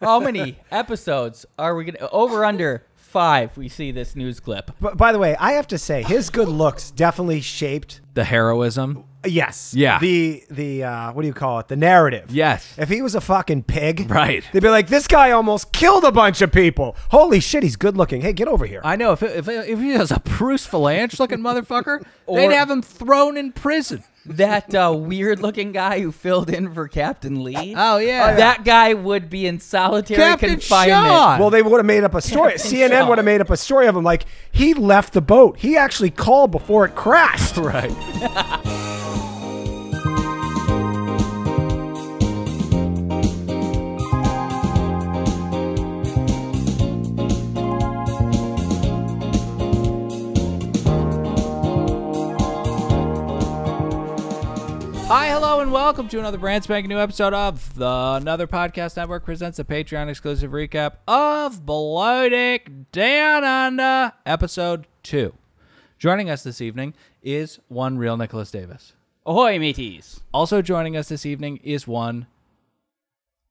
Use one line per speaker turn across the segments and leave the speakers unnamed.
How many episodes are we gonna over under five? We see this news clip.
But by the way, I have to say his good looks definitely shaped.
The heroism.
Yes.
Yeah.
The the uh, what do you call it? The narrative.
Yes.
If he was a fucking pig,
Right.
They'd be like, this guy almost killed a bunch of people. Holy shit, he's good looking. Hey, get over here.
I know if if if he was a Bruce Vilanch looking motherfucker,
Or-
they'd have him thrown in prison.
That uh, weird looking guy who filled in for Captain Lee.
Oh yeah.
That guy would be in solitary
Captain
confinement.
Shaw.
Well, they would have made up a story.
Captain
CNN would have made up a story of him like he left the boat. He actually called before it crashed.
right. Hi, hello, and welcome to another brand spanking new episode of the Another Podcast Network presents a Patreon exclusive recap of Below Down Under, uh, episode two. Joining us this evening is one real Nicholas Davis.
Ahoy, mateys.
Also joining us this evening is one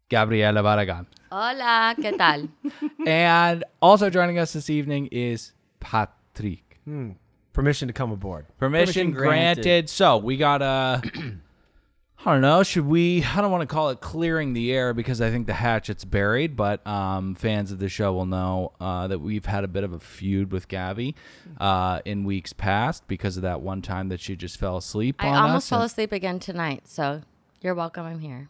Gabriela Barragan.
Hola, ¿qué tal?
and also joining us this evening is Patrick. Hmm.
Permission to come aboard.
Permission,
Permission
granted.
granted.
So we got a. I don't know. Should we? I don't want to call it clearing the air because I think the hatchet's buried. But um, fans of the show will know uh, that we've had a bit of a feud with Gabby uh, in weeks past because of that one time that she just fell asleep
I almost fell asleep again tonight, so you're welcome. I'm here.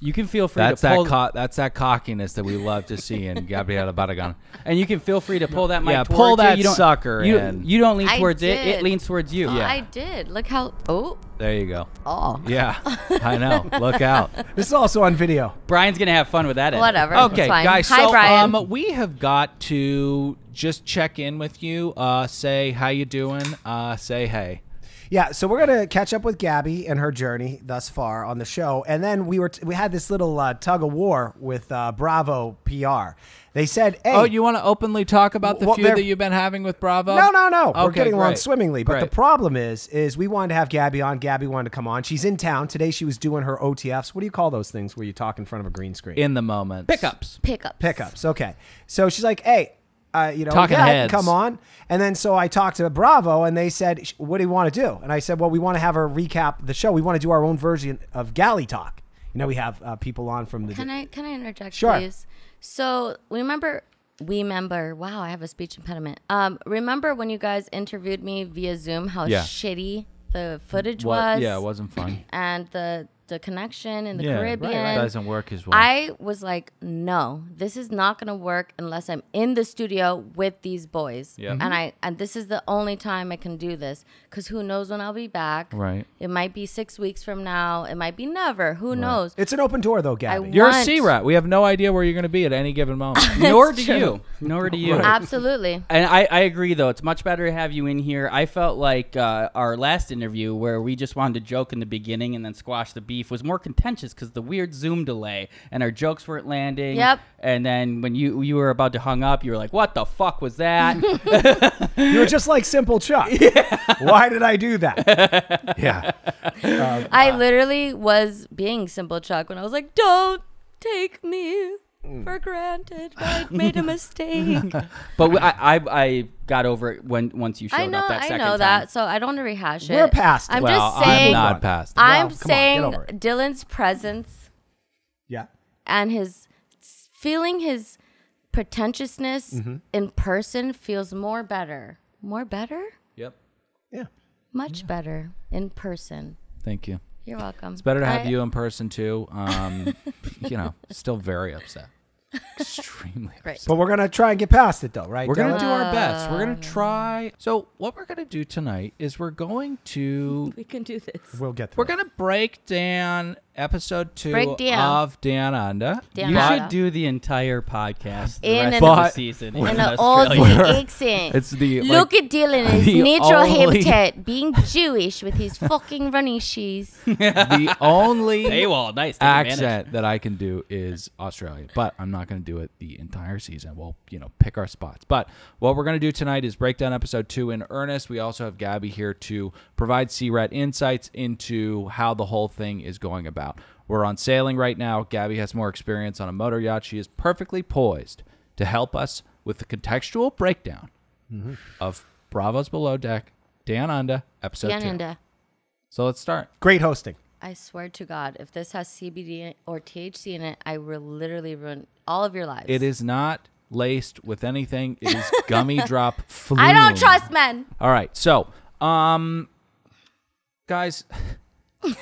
You can feel free
That's
to pull,
that. Co- that's that cockiness that we love to see in Gabriela Barragan.
and you can feel free to pull that mic.
Yeah, pull
you.
that
you don't,
sucker
You,
in.
you don't lean
I
towards it; it leans towards you.
Yeah.
I did. Look how. Oh,
There you go.
oh.
Yeah, I know. Look out.
This is also on video.
Brian's gonna have fun with that. edit.
Whatever.
Okay,
fine.
guys.
Hi,
so
Brian.
um, we have got to just check in with you. Uh, say how you doing. Uh, say hey.
Yeah, so we're gonna catch up with Gabby and her journey thus far on the show, and then we were t- we had this little uh, tug of war with uh, Bravo PR. They said, "Hey,
Oh, you want to openly talk about the
Well,
feud that you've been having with Bravo?
No, no, no. We're
Okay,
getting along swimmingly. But the problem is, is we wanted to have Gabby on. Gabby wanted to come on. She's in town today. She was doing her OTFs. What do you call those things where you talk in front of a green screen?
in the moment.
Pickups.
Pickups.
Pickups. Okay. So she's like, hey, uh, you know,
Talking
yeah,
heads.
come on. And then so I talked to Bravo, and they said, what do you want to do? And I said, well, we want to have a recap the show. We want to do our own version of Galley Talk. You know, we have uh, people on from the.
Can I can I interject,
Sure.
please? So we remember, we remember. Wow, I have a speech impediment. Um, remember when you guys interviewed me via Zoom? How
Yeah.
shitty the footage
What?
was.
Yeah, it wasn't fun.
and the the connection in the
yeah,
Caribbean.
doesn't work as well.
I was like, no, this is not gonna work unless I'm in the studio with these boys.
Yep.
And I and this is the only time I can do this because who knows when I'll be back.
Right.
It might be six weeks from now. It might be never. Who knows?
It's an open door, though, Gabby.
I
You're a
want-
sea rat. We have no idea where you're going to be at any given moment.
Nor do
true.
you. Nor do you.
Absolutely.
And I, I agree, though. It's much better to have you in here. I felt like uh, our last interview, where we just wanted to joke in the beginning and then squash the beef, was more contentious because the weird Zoom delay and our jokes weren't landing.
Yep.
And then when you you were about to hung up, you were like, "What the fuck was that?"
You were just like Simple Chuck. Why did I do that? yeah.
I literally was being simple Chuck when I was like, don't take me. For granted. I made a mistake.
but we, I, I I got over it when once you showed
I know,
up that
I
second
know
time.
that. So I don't want to rehash it.
We're past it.
I'm
well,
just saying.
I'm not past. it.
I'm
Well, come on, get
saying
over it.
Dylan's presence
Yeah.
and his feeling his pretentiousness
Mm-hmm.
in person feels more better. More better?
Yep.
Yeah.
Much better in person.
Thank you.
You're welcome.
It's better to have
I-
you in person too. Um, you know, still very upset. Extremely
Great.
upset.
But we're going to try and get past it, though, right?
We're gonna do our best. We're gonna um, try. So what we're gonna do tonight is we're going to
We can do this.
We'll get through
we're
it.
gonna break down episode two
Break down.
of Dan Under.
Down
You
But-
should do the entire podcast the
In
rest
an-
of the season
In
in
an
Australia.
Aussie accent.
It's the like,
Look at Dylan in his natural
only-
habitat, being Jewish with his fucking running shoes.
the only
AWOL, nice. take advantage.
accent that I can do is Australian, but I'm not going to do it the entire season. We'll, you know, pick our spots. But what we're going to do tonight is break down episode two in earnest. We also have Gabby here to provide CRAT insights into how the whole thing is going about. We're on sailing right now. Gabby has more experience on a motor yacht. She is perfectly poised to help us with the contextual breakdown of Bravos Below Deck, Dan Under, episode two.
Yananda,
So let's start.
Great hosting.
I swear to God, if this has CBD or THC in it, I will literally ruin all of your lives.
It is not laced with anything. It is gummy drop flume.
I don't trust men.
All right. So, um, guys,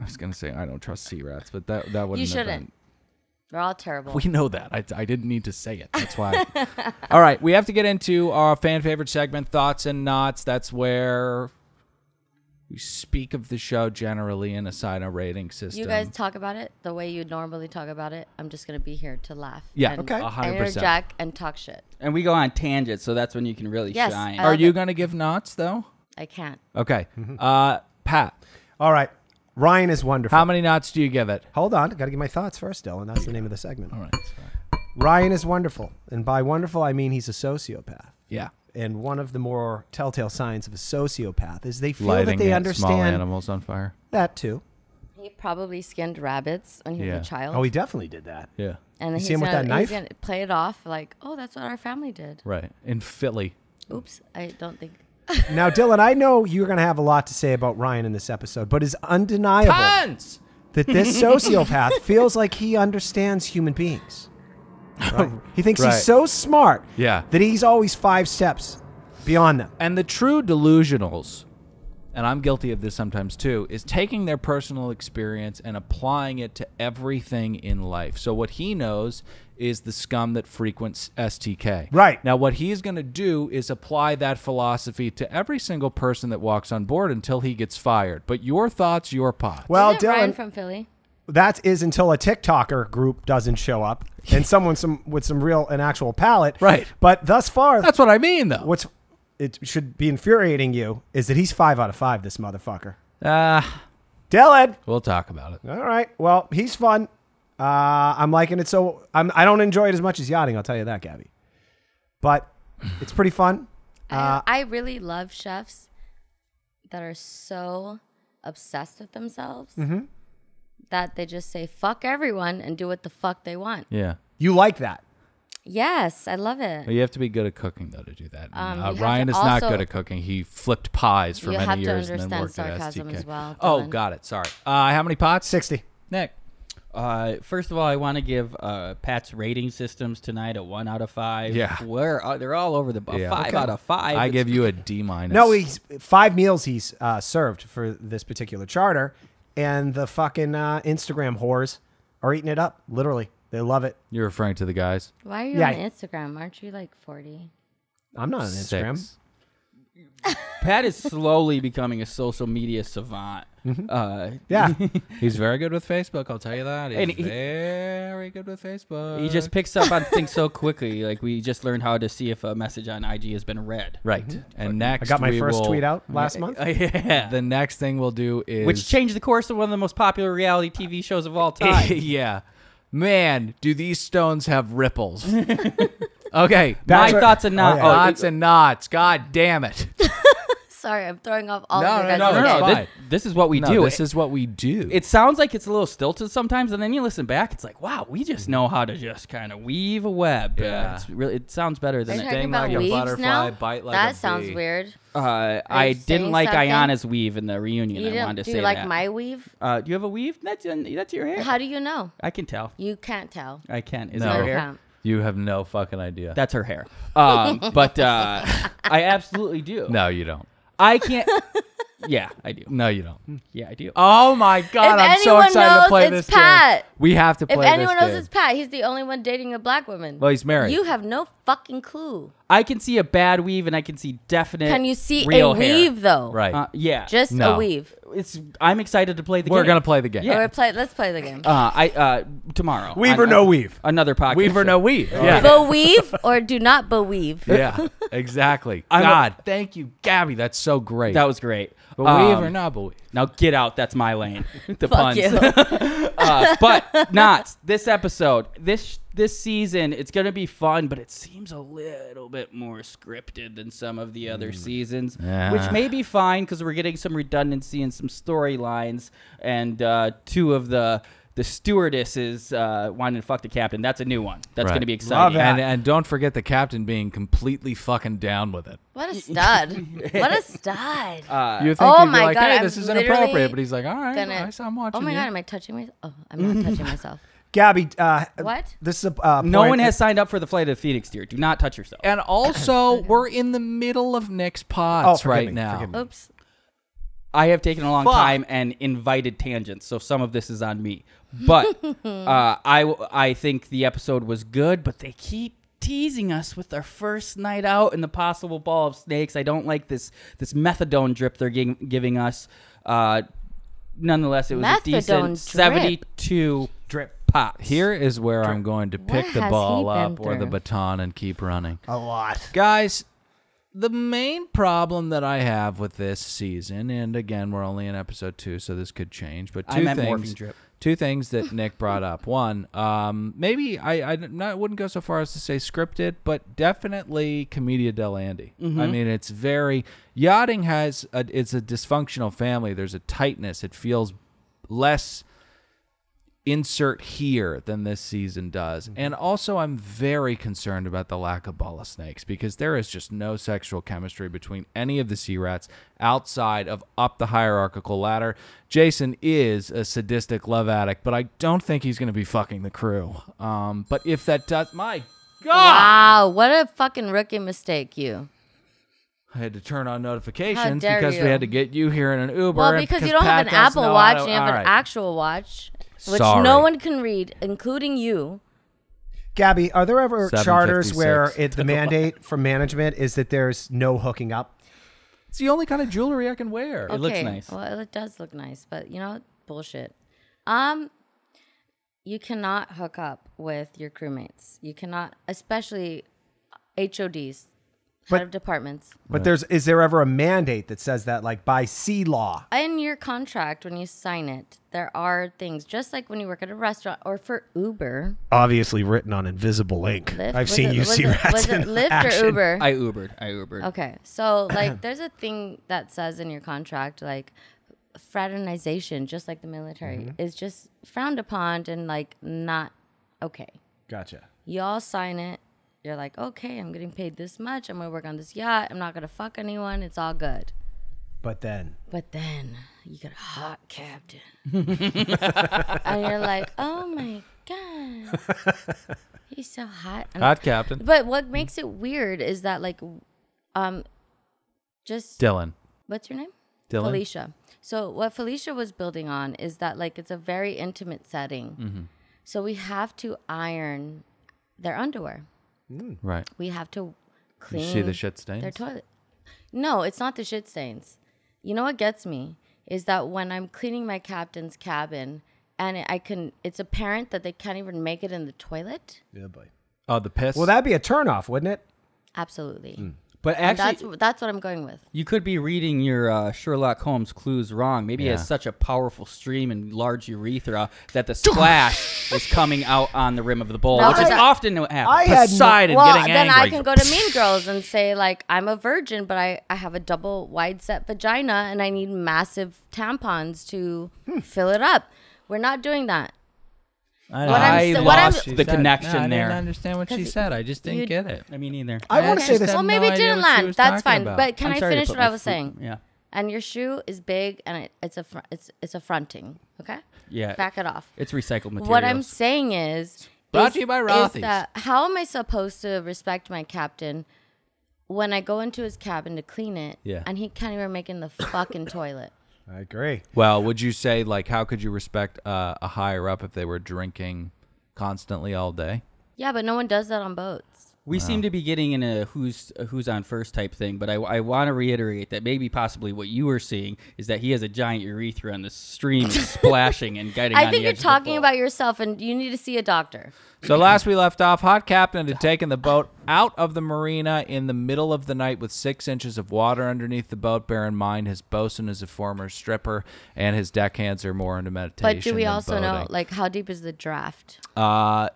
I was gonna say I don't trust sea rats, but that that wouldn't.
You
have
shouldn't. They're all terrible.
We know that. I, I didn't need to say it. That's why. All right, we have to get into our fan favorite segment, thoughts and knots. That's where we speak of the show generally and assign a rating system.
you guys talk about it the way you normally talk about it. I'm just gonna be here to laugh.
Yeah,
and,
okay.
a hundred
and
percent.
interject and talk shit.
And we go on tangents, so that's when you can really
Yes,
shine.
I
Are you
it.
gonna give knots though?
I can't.
Okay.
Mm-hmm.
Uh, Pat,
All right. Ryan is wonderful.
how many knots do you give it?
Hold on. Got to get my thoughts first, Dylan. That's the name of the segment.
All right.
Ryan is wonderful. And by wonderful, I mean he's a sociopath.
Yeah.
And one of the more telltale signs of a sociopath is they feel
Lighting
that they
an- small animals on fire.
that too.
He probably skinned rabbits when he
Yeah.
was a child.
Oh, he definitely did that.
Yeah.
and
you
he's
see him with
gonna,
that
he's
knife?
gonna play it off like, oh, that's what our family did.
Right. In Philly.
Oops, I don't think.
Now, Dylan, I know you're going to have a lot to say about Ryan in this episode, but it's undeniable
Tons.
that this sociopath feels like he understands human beings. Right? He thinks
Right.
he's so smart
Yeah.
that he's always five steps beyond them.
And the true delusionals, and I'm guilty of this sometimes too, is taking their personal experience and applying it to everything in life. So what he knows is the scum that frequents STK.
Right.
Now what he's going to do is apply that philosophy to every single person that walks on board until he gets fired. But your thoughts, your pot.
Well,
Isn't Ryan
Dylan,
from Philly?
that is until a TikToker group doesn't show up and someone some with some real and actual palate.
Right.
But thus far,
That's what I mean though.
what's it should be infuriating you is that he's five out of five. This motherfucker,
Ah,
Dylan.
we'll talk about it.
All right. Well, he's fun. Uh, I'm liking it. So I'm, I don't enjoy it as much as yachting. I'll tell you that, Gabby. But it's pretty fun. Uh,
I, I really love chefs that are so obsessed with themselves
Mm-hmm.
that they just say fuck everyone and do what the fuck they want.
Yeah.
you like that?
Yes, I love it.
But you have to be good at cooking though to do that.
Um,
Uh, Ryan
to
is not good at cooking. He flipped pies for many years and then
understand
worked at
sarcasm
STK.
as well,
oh, got it. Sorry. Uh, how many pots?
Sixty.
Nick.
Uh, first of all, I want to give uh, Pat's rating systems tonight a one out of five.
Yeah.
We're, uh, they're all over the a
Yeah.
five
Okay.
out of five.
I
It's-
give you a D minus.
No, he's five meals he's uh, served for this particular charter, and the fucking uh, Instagram whores are eating it up. Literally, they love it.
You're referring to the guys.
Why are you
Yeah.
on Instagram? Aren't you like 40?
I'm not on Instagram.
Six.
Pat is slowly becoming a social media savant. Uh,
Yeah,
He's very good with Facebook. I'll tell you that. He's
And he-
very good with Facebook.
he just picks up on things so quickly. Like we just learned how to see if a message on IG has been read.
right. And
I
next, I
got my first
will-
tweet out last month.
Yeah.
The next thing we'll do is
Which changed the course of one of the most popular reality TV shows of all time.
yeah, man, do these stones have ripples? okay,
My
what-
thoughts and not.
oh, yeah.
oh,
knots and knots. God damn it!
Sorry, I'm throwing off all
No,
of your
no,
guys'
no,
no,
it's
no. This, this is what we
No,
do.
this is what we do.
it sounds like it's a little stilted sometimes, and then you listen back, it's like, wow, we just know how to just kind of weave a web.
Yeah.
it's really, it sounds better
Are
than
you
it.
talking
Sting
about
like a butterfly,
now?
bite like
that
a
sounds
bee.
weird.
Uh, I didn't like
something?
Ayana's weave in the reunion.
You
I
don't
wanted to
do
say
you like
that.
my weave?
Uh, do you have a weave? That's in, that's your hair.
How do you know?
I can tell.
You can't tell.
I can't. Is
No.
it her
You
hair?
can't.
you have no fucking idea.
That's her hair. Um, but uh, I absolutely do.
no, you don't.
I can't. yeah, I do.
No, you don't.
Yeah, I do.
Oh my god,
If
I'm so
anyone
excited
knows,
to play
it's
this
Pat.
game. We have to play
If anyone
this
knows
game.
it's Pat, he's the only one dating a black woman.
Well, he's married.
You have no fucking clue.
I can see a bad weave, and I can see definite.
Can you see
real
a
hair.
weave though?
right.
Uh, yeah.
Just
No.
a weave.
It's. I'm excited to play the game.
We're
game.
gonna play the game.
Yeah.
Or play. Let's play the game.
Uh, I uh tomorrow.
Weave
on-
or no
on
weave?
Another podcast.
Weave or
show.
no weave. Yeah.
Beweave or do not beweave.
yeah. Exactly.
I'm a-
God, thank you, Gabby. That's so great.
That was great.
Believe
Um,
or not believe.
Now get out. That's my lane. the
Fuck
puns.
you.
uh, but not this episode. This this season it's going to be fun, but it seems a little bit more scripted than some of the other seasons,
Yeah.
which may be fine because we're getting some redundancy and some storylines, and uh, two of the the stewardesses uh, wanting to fuck the captain. That's a new one. That's
Right.
going to be exciting.
that.
And and don't forget the captain being completely fucking down with it.
What a stud! what a stud!
Uh,
You think
Oh
he'd be
my
like,
God,
hey,
I'm
this is inappropriate, but he's like, all right,
gonna-
I saw him watching
oh my
you.
god, am I touching myself? Oh, I'm not touching myself.
Gabby, uh,
What?
This is a uh,
no
point-
one has signed up for the flight of the Phoenix, dear. Do not touch yourself.
And also, we're in the middle of Nick's pods
Oh,
right
me,
now.
me.
Oops.
I have taken a long
Fuck.
time and invited tangents, so some of this is on me. But uh, I I think the episode was good, but they keep teasing us with our first night out and the possible ball of snakes. I don't like this this methadone drip they're giving, giving us. Uh, nonetheless, it was a decent
drip?
seventy-two
drip
pops.
Here is where I'm going to pick
What
the ball up or the baton and keep running.
a lot.
Guys, the main problem that I have with this season, and again, we're only in episode two, so this could change, but
I
two
meant morphine
things.
drip.
Two things that Nick brought up. One, um, maybe I, I not, wouldn't go so far as to say scripted, but definitely Commedia dell'Andy. I mean, it's very yachting has a, it's a dysfunctional family. There's a tightness. It feels less insert here than this season does. And also, I'm very concerned about the lack of ball of snakes because there is just no sexual chemistry between any of the sea rats outside of up the hierarchical ladder. Jason is a sadistic love addict, but I don't think he's going to be fucking the crew. Um, but if that does, my God,
Wow, what a fucking rookie mistake, you.
I had to turn on notifications because
you.
we had to get you here in an Uber.
Well,
and
because you don't have an Apple Watch
to-
and you have
all
an actual watch, which
Sorry.
no one can read, including you.
Gabby, are there ever charters where it, the mandate from management is that there's no hooking up?
It's the only kind of jewelry I can wear.
It looks nice.
Well, it does look nice, but you know, bullshit. Um, you cannot hook up with your crewmates. You cannot, especially HODs, head
But-
of departments.
But there's is there ever a mandate that says that like by sea law?
In your contract, when you sign it, there are things just like when you work at a restaurant or for Uber.
Obviously written on invisible ink.
Lyft.
I've
Was
seen
it-
you
was
see
it,
rats
Was it
in
Lyft
action.
or Uber?
I Ubered. I Ubered.
Okay, so like, there's a thing that says in your contract, like fraternization, just like the military,
Mm-hmm.
is just frowned upon and like not okay.
Gotcha.
You all sign it. You're like, okay, I'm getting paid this much. I'm gonna work on this yacht. I'm not gonna fuck anyone. It's all good.
But then
But then you get a hot captain, and you're like, oh my god, he's so hot. And-
Hot captain.
But what makes it weird is that like, um, just
Dylan.
what's your name?
Dylan.
Felicia. So what Felicia was building on is that like it's a very intimate setting.
Mm-hmm.
So we have to iron their underwear. Mm.
Right.
We have to
You
clean
see the shit stains?
their toilet. No, it's not the shit stains. You know what gets me is that when I'm cleaning my captain's cabin and I can it's apparent that they can't even make it in the toilet.
yeah, boy.
Oh, the piss.
Well, that'd be a turnoff, wouldn't it?
Absolutely.
Mm.
But
actually,
that's that's what I'm going with.
You could be reading your uh, Sherlock Holmes clues wrong. Maybe it has such a powerful stream and large urethra that the splash is coming out on the rim of the bowl,
No,
which is often what happens.
I had no-
well,
getting
then
angry.
I can go to Mean Girls and say like I'm a virgin, but I, I have a double wide set vagina and I need massive tampons to
Hmm.
fill it up. We're not doing that.
I,
What I'm
I
sa- what I'm-
lost the connection
no, I
there.
didn't understand what she said. I just didn't get it.
I mean, either.
I want to
I
say this.
had
Well,
no
maybe it didn't land. That's fine.
about.
But can
I'm
I finish what I was saying?
Yeah.
And your shoe is big and it, it's a fr- it's it's affronting. Okay,
Yeah.
back it off.
It's recycled material.
What I'm saying is,
Brought
is-
to you by
is
Rothy's.
that how am I supposed to respect my captain when I go into his cabin to clean it,
Yeah.
and he can't even make it in the fucking toilet?
I agree.
Well, would you say like how could you respect uh, a higher up if they were drinking constantly all day?
Yeah, but no one does that on boats.
We seem to be getting in a who's a who's on first type thing, but I, I want to reiterate that maybe possibly what you were seeing is that he has a giant urethra and the stream is splashing and guiding.
I
on
think you're talking about yourself, and you need to see a doctor.
So last we left off, Hot Captain had taken the boat out of the marina in the middle of the night with six inches of water underneath the boat. Bear in mind, his bosun is a former stripper, and his deckhands are more into meditation.
But do we also know, like, how deep is the draft?
Uh,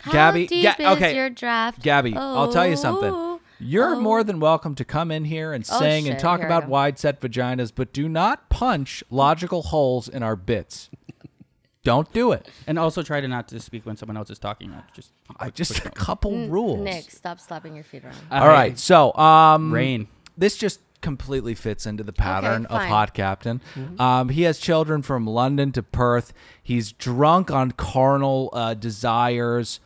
How
Gabby,
deep
Ga-
is
okay.
your draft?
Gabby, I'll tell you something.
Oh,
You're
oh.
more than welcome to come in here and
Oh,
sing and talk
Here
about wide set vaginas, but do not punch logical holes in our bits. Don't do it.
And also try to not to speak when someone else is talking. Not Just
I just a couple rules.
Nick, stop slapping your feet around.
All right, so um,
Rain.
This just completely fits into the pattern of. Hot Captain. Um, he has children from London to Perth. He's drunk on carnal uh, desires,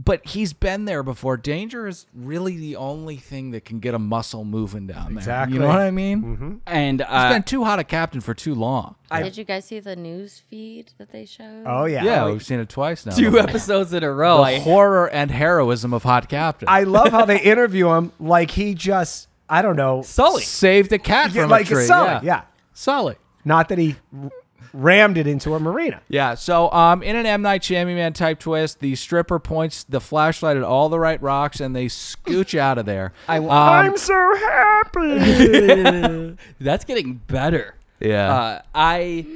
but he's been there before. Danger is really the only thing that can get a muscle moving down there.
Exactly.
You know what I mean?
And
He's
uh,
been too hot a captain for too long.
Did you guys see the news feed that they showed?
Oh yeah.
Yeah, we've seen it twice now.
two episodes in a row.
the
I,
horror and heroism of Hot Captain.
I love how they interview him like he just I don't know
Sully.
saved a cat
Yeah,
from
like
a tree.
Sully,
yeah.
yeah.
Sully.
Not that he r- rammed it into a marina.
Yeah, so um, in an M Night Shyamalan type twist, the stripper points the flashlight at all the right rocks, and they scooch out of there.
I,
Um,
so happy.
that's getting better.
yeah,
Uh, I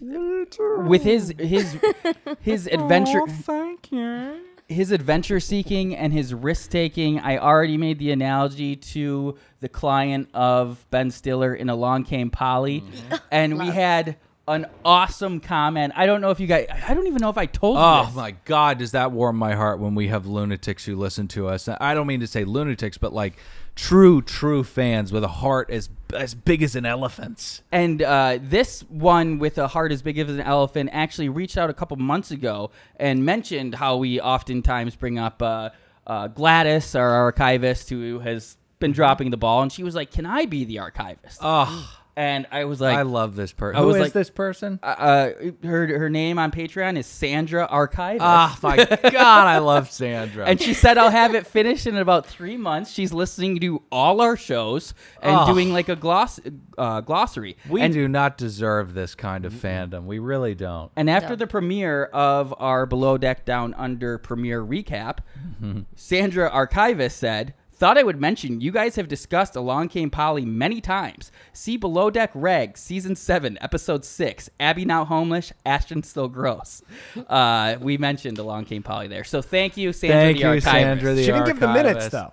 with his his his adventure Oh,
thank you.
his adventure seeking and his risk taking. I already made the analogy to the client of Ben Stiller in Along Came Polly, and we had an awesome comment. I don't know if you guys. I don't even know if I told you.
Oh
this.
my God, does that warm my heart when we have lunatics who listen to us? I don't mean to say lunatics, but like true, true fans with a heart as as big as an elephant's.
And uh, this one with a heart as big as an elephant actually reached out a couple months ago and mentioned how we oftentimes bring up uh, uh, Gladys, our archivist, who has been dropping the ball, and she was like, "Can I be the archivist?"
Oh,
and I was like,
I love this person.
I
Who
was
is
like-
this person?
uh, her her name on Patreon is Sandra Archivist.
Ah, my God, I love Sandra.
and she said I'll have it finished in about three months. She's listening to all our shows and
Oh.
doing like a gloss uh, glossary.
we
and,
do not deserve this kind of fandom. We really don't.
And after
No.
the premiere of our Below Deck Down Under premiere recap, Sandra Archivist said, Thought I would mention you guys have discussed Along Came Polly many times. See Below Deck Reg, Season 7, Episode 6, Abby Now Homeless, Ashton Still Gross. Uh, we mentioned Along Came Polly there. So thank you, Sandra
Thank
the
you,
Archivist.
Sandra the
She didn't give the minutes though.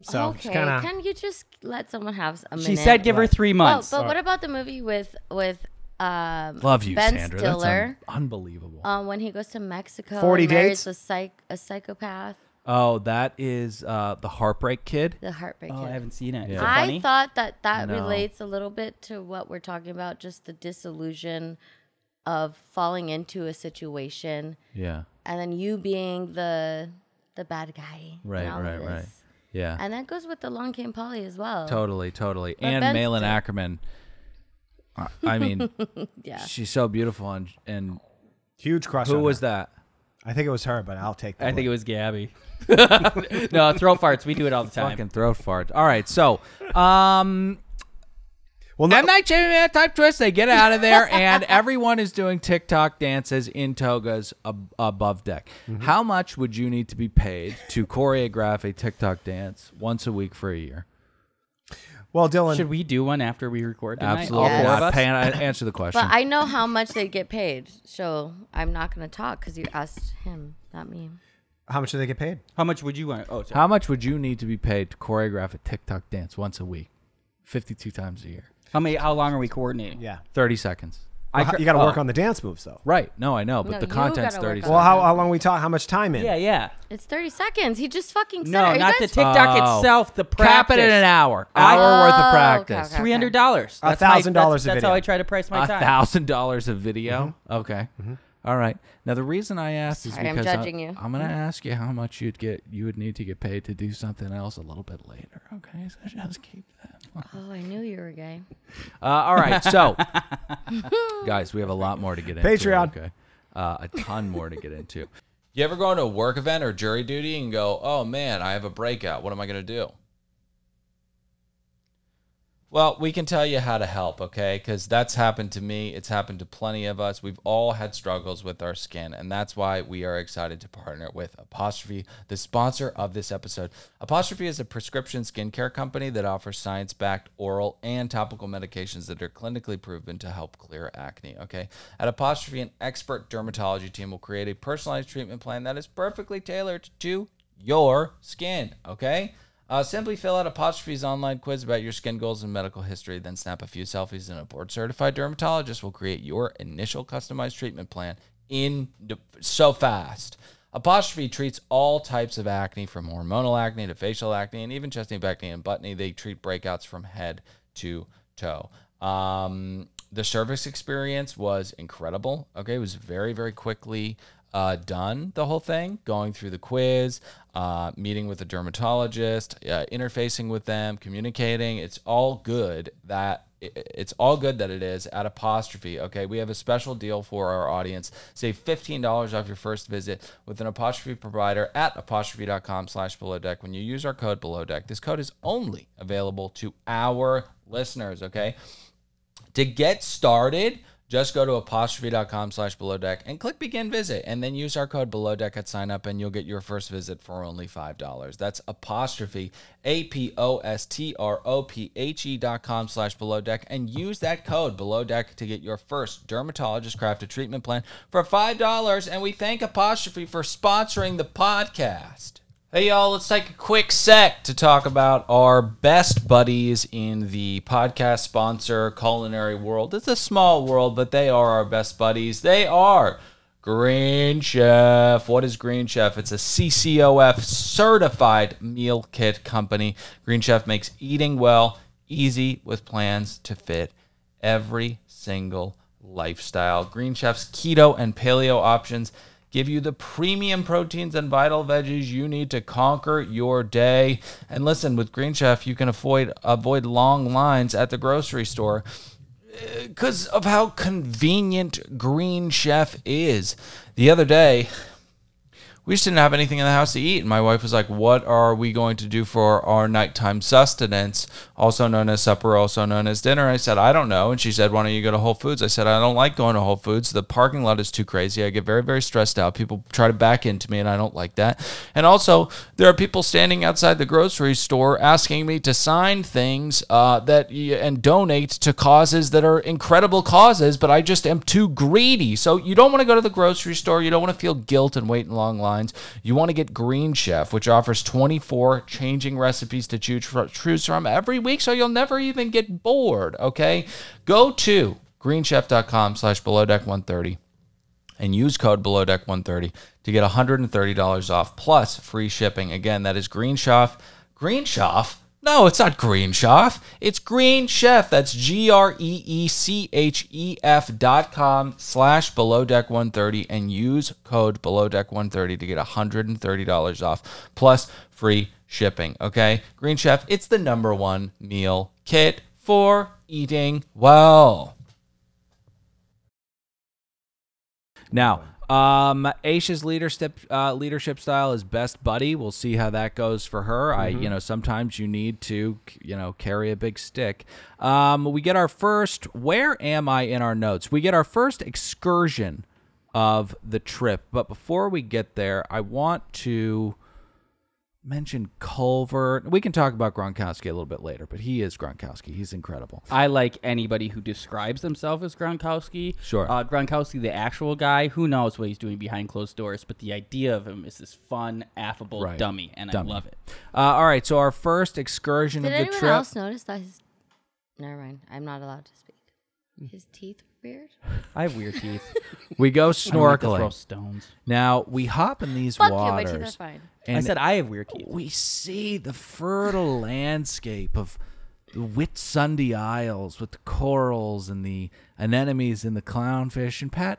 So
okay,
kind of
can you just let someone have a minute?
She said give her three months.
but what about the movie with with um,
Love you,
Ben
Sandra.
Stiller?
That's un- unbelievable.
um, when he goes to Mexico,
40
and marries
dates?
a psych a psychopath,
oh, that is uh, the Heartbreak Kid.
the heartbreak.
oh,
Kid.
I haven't seen it. Is
Yeah.
it
I
funny?
thought that that
No.
relates a little bit to what we're talking about, just the disillusion of falling into a situation
Yeah.
and then you being the the bad guy. in
Right,
all of
right, right.
this.
Yeah.
And that goes with the Long Came Polly as well.
Totally, totally. and
Ben
Malin
Stiller-
Akerman. I- I mean,
Yeah.
she's so beautiful. And, and
huge crush.
who
on
was
her.
that?
I think it was her, but I'll take. The
I think it was Gabby. no, throat farts. We do it all the time.
Fucking throat fart. All right, so um,
well.
M
No,
Night Shyamalan type twist. They get out of there, and everyone is doing TikTok dances in togas ab- above deck.
Mm-hmm.
How much would you need to be paid to choreograph a TikTok dance once a week for a year?
Well, Dylan.
Should we do one after we record tonight?
Absolutely
All four
not.
us?
Pan- answer the question.
But I know how much they'd get paid, so I'm not going to talk because you asked him, not me.
how much do they get paid?
How much would you want? Oh, sorry.
How much would you need to be paid to choreograph a TikTok dance once a week, fifty-two times a year,
How many? How long are we coordinating?
Yeah.
thirty seconds?
I
Well,
cr-
you got to work
oh.
on the dance moves though.
Right? No, I know, but
No,
the content's thirty seconds.
Well, how, how long we talk? How much time in?
Yeah, yeah.
It's 30 seconds. He just fucking said
No,
it. You
not the
guys-
TikTok
Oh.
itself. The practice.
Cap it in an hour.
I-
Hour worth of
Oh, okay,
practice.
okay.
Three hundred dollars.
A thousand dollars a
That's how I try to price my
A
time.
thousand dollars a video. Mm-hmm. Okay. Mm-hmm. All right. Now the reason I asked is
Sorry, I'm
because
judging
I,
you.
am going to ask you how much you'd get. You would need to get paid to do something else a little bit later. Okay. So I just keep that.
Oh, I knew you were gay.
Uh, all right. So, guys, we have a lot more to get into.
Patreon.
Okay. Uh, a ton more to get into. You ever go into a work event or jury duty and go, "Oh man, I have a breakout. What am I going to do?" Well, we can tell you how to help, okay? Because that's happened to me. It's happened to plenty of us. We've all had struggles with our skin, and that's why we are excited to partner with Apostrophe, the sponsor of this episode. Apostrophe is a prescription skincare company that offers science backed oral and topical medications that are clinically proven to help clear acne, okay? At Apostrophe, an expert dermatology team will create a personalized treatment plan that is perfectly tailored to your skin, okay? Uh, simply fill out Apostrophe's online quiz about your skin goals and medical history, then snap a few selfies, and a board certified dermatologist will create your initial customized treatment plan in so fast. Apostrophe treats all types of acne, from hormonal acne to facial acne, and even chest acne and butt. They treat breakouts from head to toe. Um, the service experience was incredible. Okay, it was very, very quickly uh, done the whole thing, going through the quiz, uh, meeting with a dermatologist, uh, interfacing with them, communicating. It's all good that it's all good that it is at apostrophe okay? We have a special deal for our audience. Save $15 off your first visit with an apostrophe provider at apostrophe.com slash below deck. When you use our code below deck this code is only available to our listeners okay? To get started just go to apostrophe.com slash below deck and click begin visit and then use our code below deck at sign up and you'll get your first visit for only $5 that's apostrophe a-p-o-s-t-r-o-p-h-e dot com slash below deck and use that code below deck to get your first dermatologist crafted treatment plan for $5 and we thank apostrophe for sponsoring the podcast Hey, y'all, let's take a quick sec to talk about our best buddies in the podcast sponsor culinary world. It's a small world, but they are our best buddies. They are Green Chef. What is Green Chef? It's a CCOF certified meal kit company. Green Chef makes eating well easy with plans to fit every single lifestyle. Green Chef's keto and paleo options give you the premium proteins and vital veggies you need to conquer your day. And listen, with Green Chef, you can avoid avoid long lines at the grocery store uh, because of how convenient Green Chef is. The other day, we just didn't have anything in the house to eat. And my wife was like, What are we going to do for our nighttime sustenance, also known as supper, also known as dinner? I said, I don't know. And she said, Why don't you go to Whole Foods? I said, I don't like going to Whole Foods. The parking lot is too crazy. I get very, very stressed out. People try to back into me, and I don't like that. And also, there are people standing outside the grocery store asking me to sign things uh, that and donate to causes that are incredible causes, but I just am too greedy. So you don't want to go to the grocery store. You don't want to feel guilt and wait in long lines. You want to get Green Chef, which offers 24 changing recipes to choose from every week, so you'll never even get bored. Okay, go to greenchef.com slash below deck 130 and use code below deck 130 to get $130 off plus free shipping. Again, that is Green Chef. Green Chef no, it's not Green Chef. It's Green Chef. That's G R E E C H E F dot com slash below deck 130 and use code below deck 130 to get $130 off plus free shipping. Okay? Green Chef, it's the number one meal kit for eating well. Now, um, Aesha's leadership uh, leadership style is best buddy. We'll see how that goes for her. I, you know, sometimes you need to, you know, carry a big stick. Um, we get our first. Where am I in our notes? We get our first excursion of the trip. But before we get there, I want to mention Culver. We can talk about Gronkowski a little bit later, but he is Gronkowski. He's incredible.
I like anybody who describes themselves as Gronkowski.
Sure.
Uh, Gronkowski, the actual guy, who knows what he's doing behind closed doors, but the idea of him is this fun, affable
Right.
dummy, and
Dummy.
I love it.
Uh, all right, so our first excursion
Did
of the trip.
Did anyone
trip.
else notice that his? Never mind. I'm not allowed to speak. His teeth were weird.
I have weird teeth.
We go
I like to throw
snorkeling.
stones.
Now we hop in these
Fuck you. My teeth are
waters.
Fine.
I said I have weird teeth.
we see the fertile landscape of the Whitsunday Isles with the corals and the anemones and the clownfish. And Pat,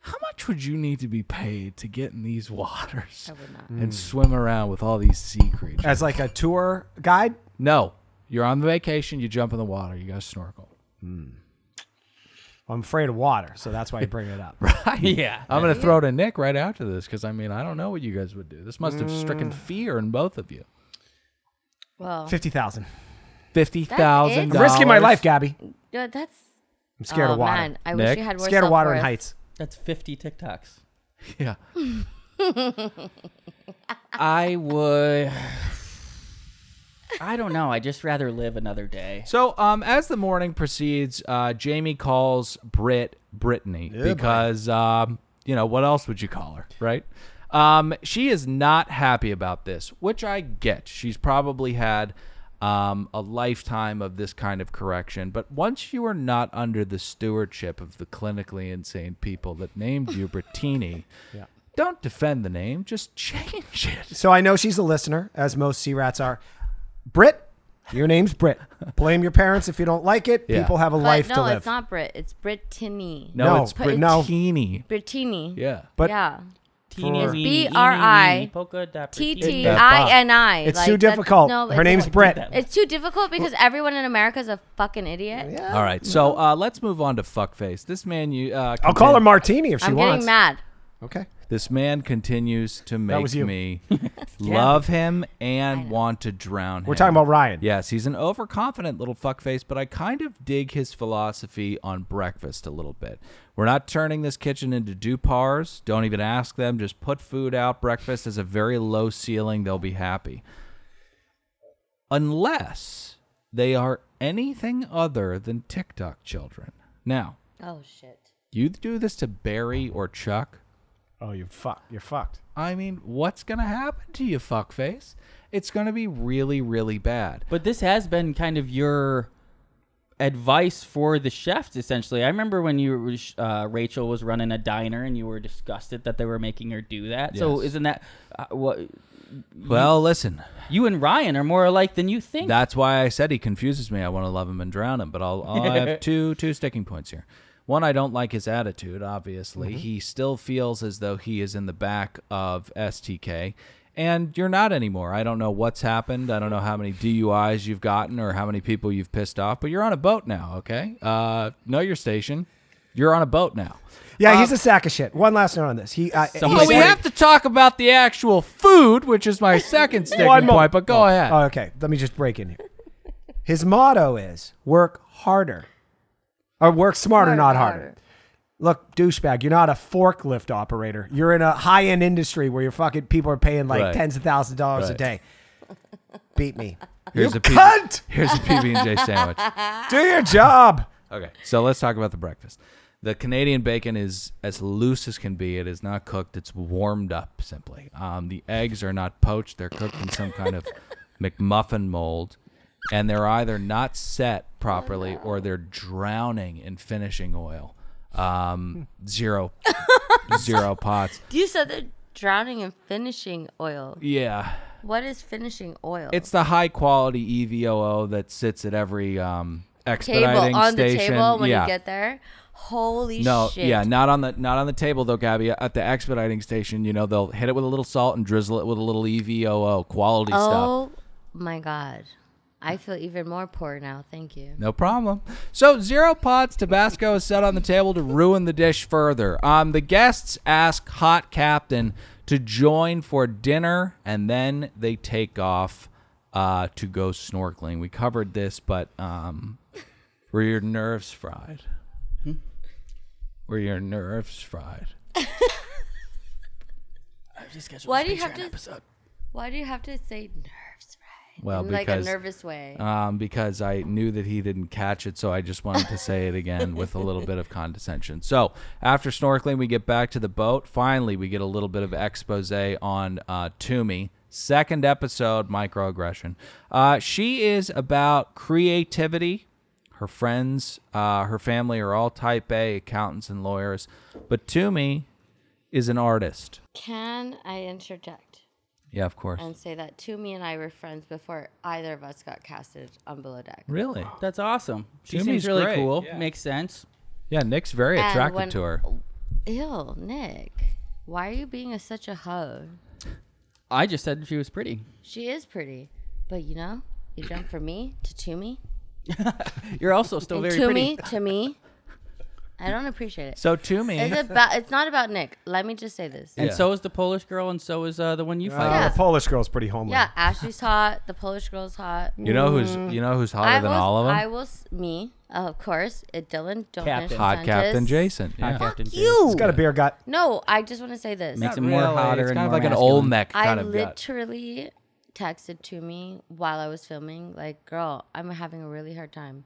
how much would you need to be paid to get in these waters
I would not.
and swim around with all these sea creatures?
As like a tour guide.
no, you're on the vacation. You jump in the water. You got to snorkel. Hmm.
I'm afraid of water, so that's why I bring it up.
Right.
Yeah.
I'm going to throw it to Nick right after this because I mean I don't know what you guys would do. This must have stricken mm. fear in both of you.
Well,
Fifty thousand.
fifty thousand.
I'm risking my life, Gabby.
Yeah, that's.
I'm scared
oh,
of water.
Man, I
Nick?
wish you had more
Scared of water and heights.
That's 50 TikToks.
Yeah.
I would. I don't know. I just rather live another day.
So, um, as the morning proceeds, uh, Jamie calls Brit Brittany because, um, you know, what else would you call her, right? Um, she is not happy about this, which I get. She's probably had um, a lifetime of this kind of correction. But once you are not under the stewardship of the clinically insane people that named you Brittini, don't defend the name, just change it.
So I know she's a listener, as most sea rats are. Brit, your name's Brit. Blame your parents if you don't like it.
Yeah.
People have a
But
life
no,
to live.
it's not Brit. It's Brittany.
No,
No,
it's
but no.
Brittini.
Brittini.
Yeah.
But
yeah.
Teeny,
For-
weeny,
B-R-I-
weeny, polka dot
T
pretty.
T I N I.
It's
Like,
too difficult.
No,
Her name's Brit.
It's too difficult because everyone in America is a fucking idiot.
All right, so uh, let's move on to fuckface. This man, you. Uh,
I'll call her
contin-
Martini if she wants.
I'm
wants.
getting mad.
Okay.
This man continues to make
you.
me love him and want to drown him.
We're talking about Ryan.
Yes, he's an overconfident little fuckface, but I kind of dig his philosophy on breakfast a little bit. We're not turning this kitchen into Du-par's. Don't even ask them. Just put food out. Breakfast is a very low ceiling. They'll be happy. Unless they are anything other than TikTok children. Now,
Oh shit.
you do this to Barry or Chuck.
Oh, you're fucked. You're fucked.
I mean, what's going to happen to you, fuckface? It's going to be really, really bad.
But this has been kind of your advice for the chefs, essentially. I remember when you were, uh, Rachel was running a diner and you were disgusted that they were making her do that. So isn't that uh, what
Well, listen,
you and Ryan are more alike than you think?
that's why I said he confuses me. I want to love him and drown him, but I'll, I'll have two two sticking points here. One, I don't like his attitude. Obviously, he still feels as though he is in the back of STK, and you're not anymore. I don't know what's happened. I don't know how many DUIs you've gotten or how many people you've pissed off, but you're on a boat now. Okay, uh, know your station. You're on a boat now.
Yeah, he's a sack of shit. One last note on this. He. Uh, he
Well, we have to talk about the actual food, which is my second sticking point. But go ahead.
Oh, okay. Let me just break in here. His motto is work harder. Or work smarter, not harder. Look, douchebag, you're not a forklift operator. You're in a high end industry where your fucking people are paying like
Right.
tens of thousands of dollars a day. Beat me.
Here's
you
a P-
cunt!
Here's a PB and J sandwich.
Do your job.
Okay, so let's talk about the breakfast. The Canadian bacon is as loose as can be. It is not cooked. It's warmed up simply. Um, the eggs are not poached. They're cooked in some kind of McMuffin mold, and they're either not set properly or they're drowning in finishing oil. Um, zero, zero pots.
You said they're drowning in finishing oil.
Yeah,
What is finishing oil?
it's the high quality EVOO that sits at every um,
table on
station.
the table when
yeah.
you get there. Holy
No,
shit!
yeah, not on the not on the table though, Gabby. At the expediting station, you know, they'll hit it with a little salt and drizzle it with a little E EVOO quality stuff.
Oh my god, I feel even more poor now. Thank you.
No problem. So zero pots Tabasco is set on the table to ruin the dish further. Um, the guests ask Hot Captain to join for dinner, and then they take off uh, to go snorkeling. We covered this, but um, were your nerves fried? Were your nerves fried?
Why do you have to? Why do you have to say nerves, right?
Well,
in like a
because-
nervous way.
um, because I knew that he didn't catch it, so I just wanted to say it again with a little bit of condescension. So after snorkeling, we get back to the boat. Finally, we get a little bit of expose on uh, Tumi. Second episode, microaggression. Uh, she is about creativity. Her friends, uh, her family are all type A accountants and lawyers, but Tumi is an artist.
Can I interject
Yeah, of course.
and say that Tumi and I were friends before either of us got casted on Below Deck?
Really?
That's awesome. She
Jimmy's
seems really
great,
cool.
yeah.
Makes sense.
Yeah, Nick's very
And
attracted
when-
to her.
Oh, ew, Nick. Why are you being a, such a hoe?
I just said she was pretty.
She is pretty, but you know, you jump from me to Tumi,
You're also still
and
very
Tumi
pretty.
to me. I don't appreciate it.
So to me,
It's about. It's not about Nick. Let me just say this.
And
Yeah.
so is the Polish girl, and so is uh, the one you
Uh,
fight.
Yeah.
The Polish girl's pretty homely.
Yeah, Ashley's hot. The Polish girl's hot.
you know who's you know who's hotter
I
than
will,
all of them?
I will. s- Me, of course. It, Dylan. Don't
Captain.
finish
Hot
the
Captain
sentence.
Jason.
Hi,
Yeah.
Captain Jason.
You.
He's got a beer gut.
No, I just want to say this.
Makes
Not
him more
really.
hotter
It's
and
kind of
more
like an
masculine.
old neck
I
kind of gut.
literally texted to me while I was filming, like, "Girl, I'm having a really hard time.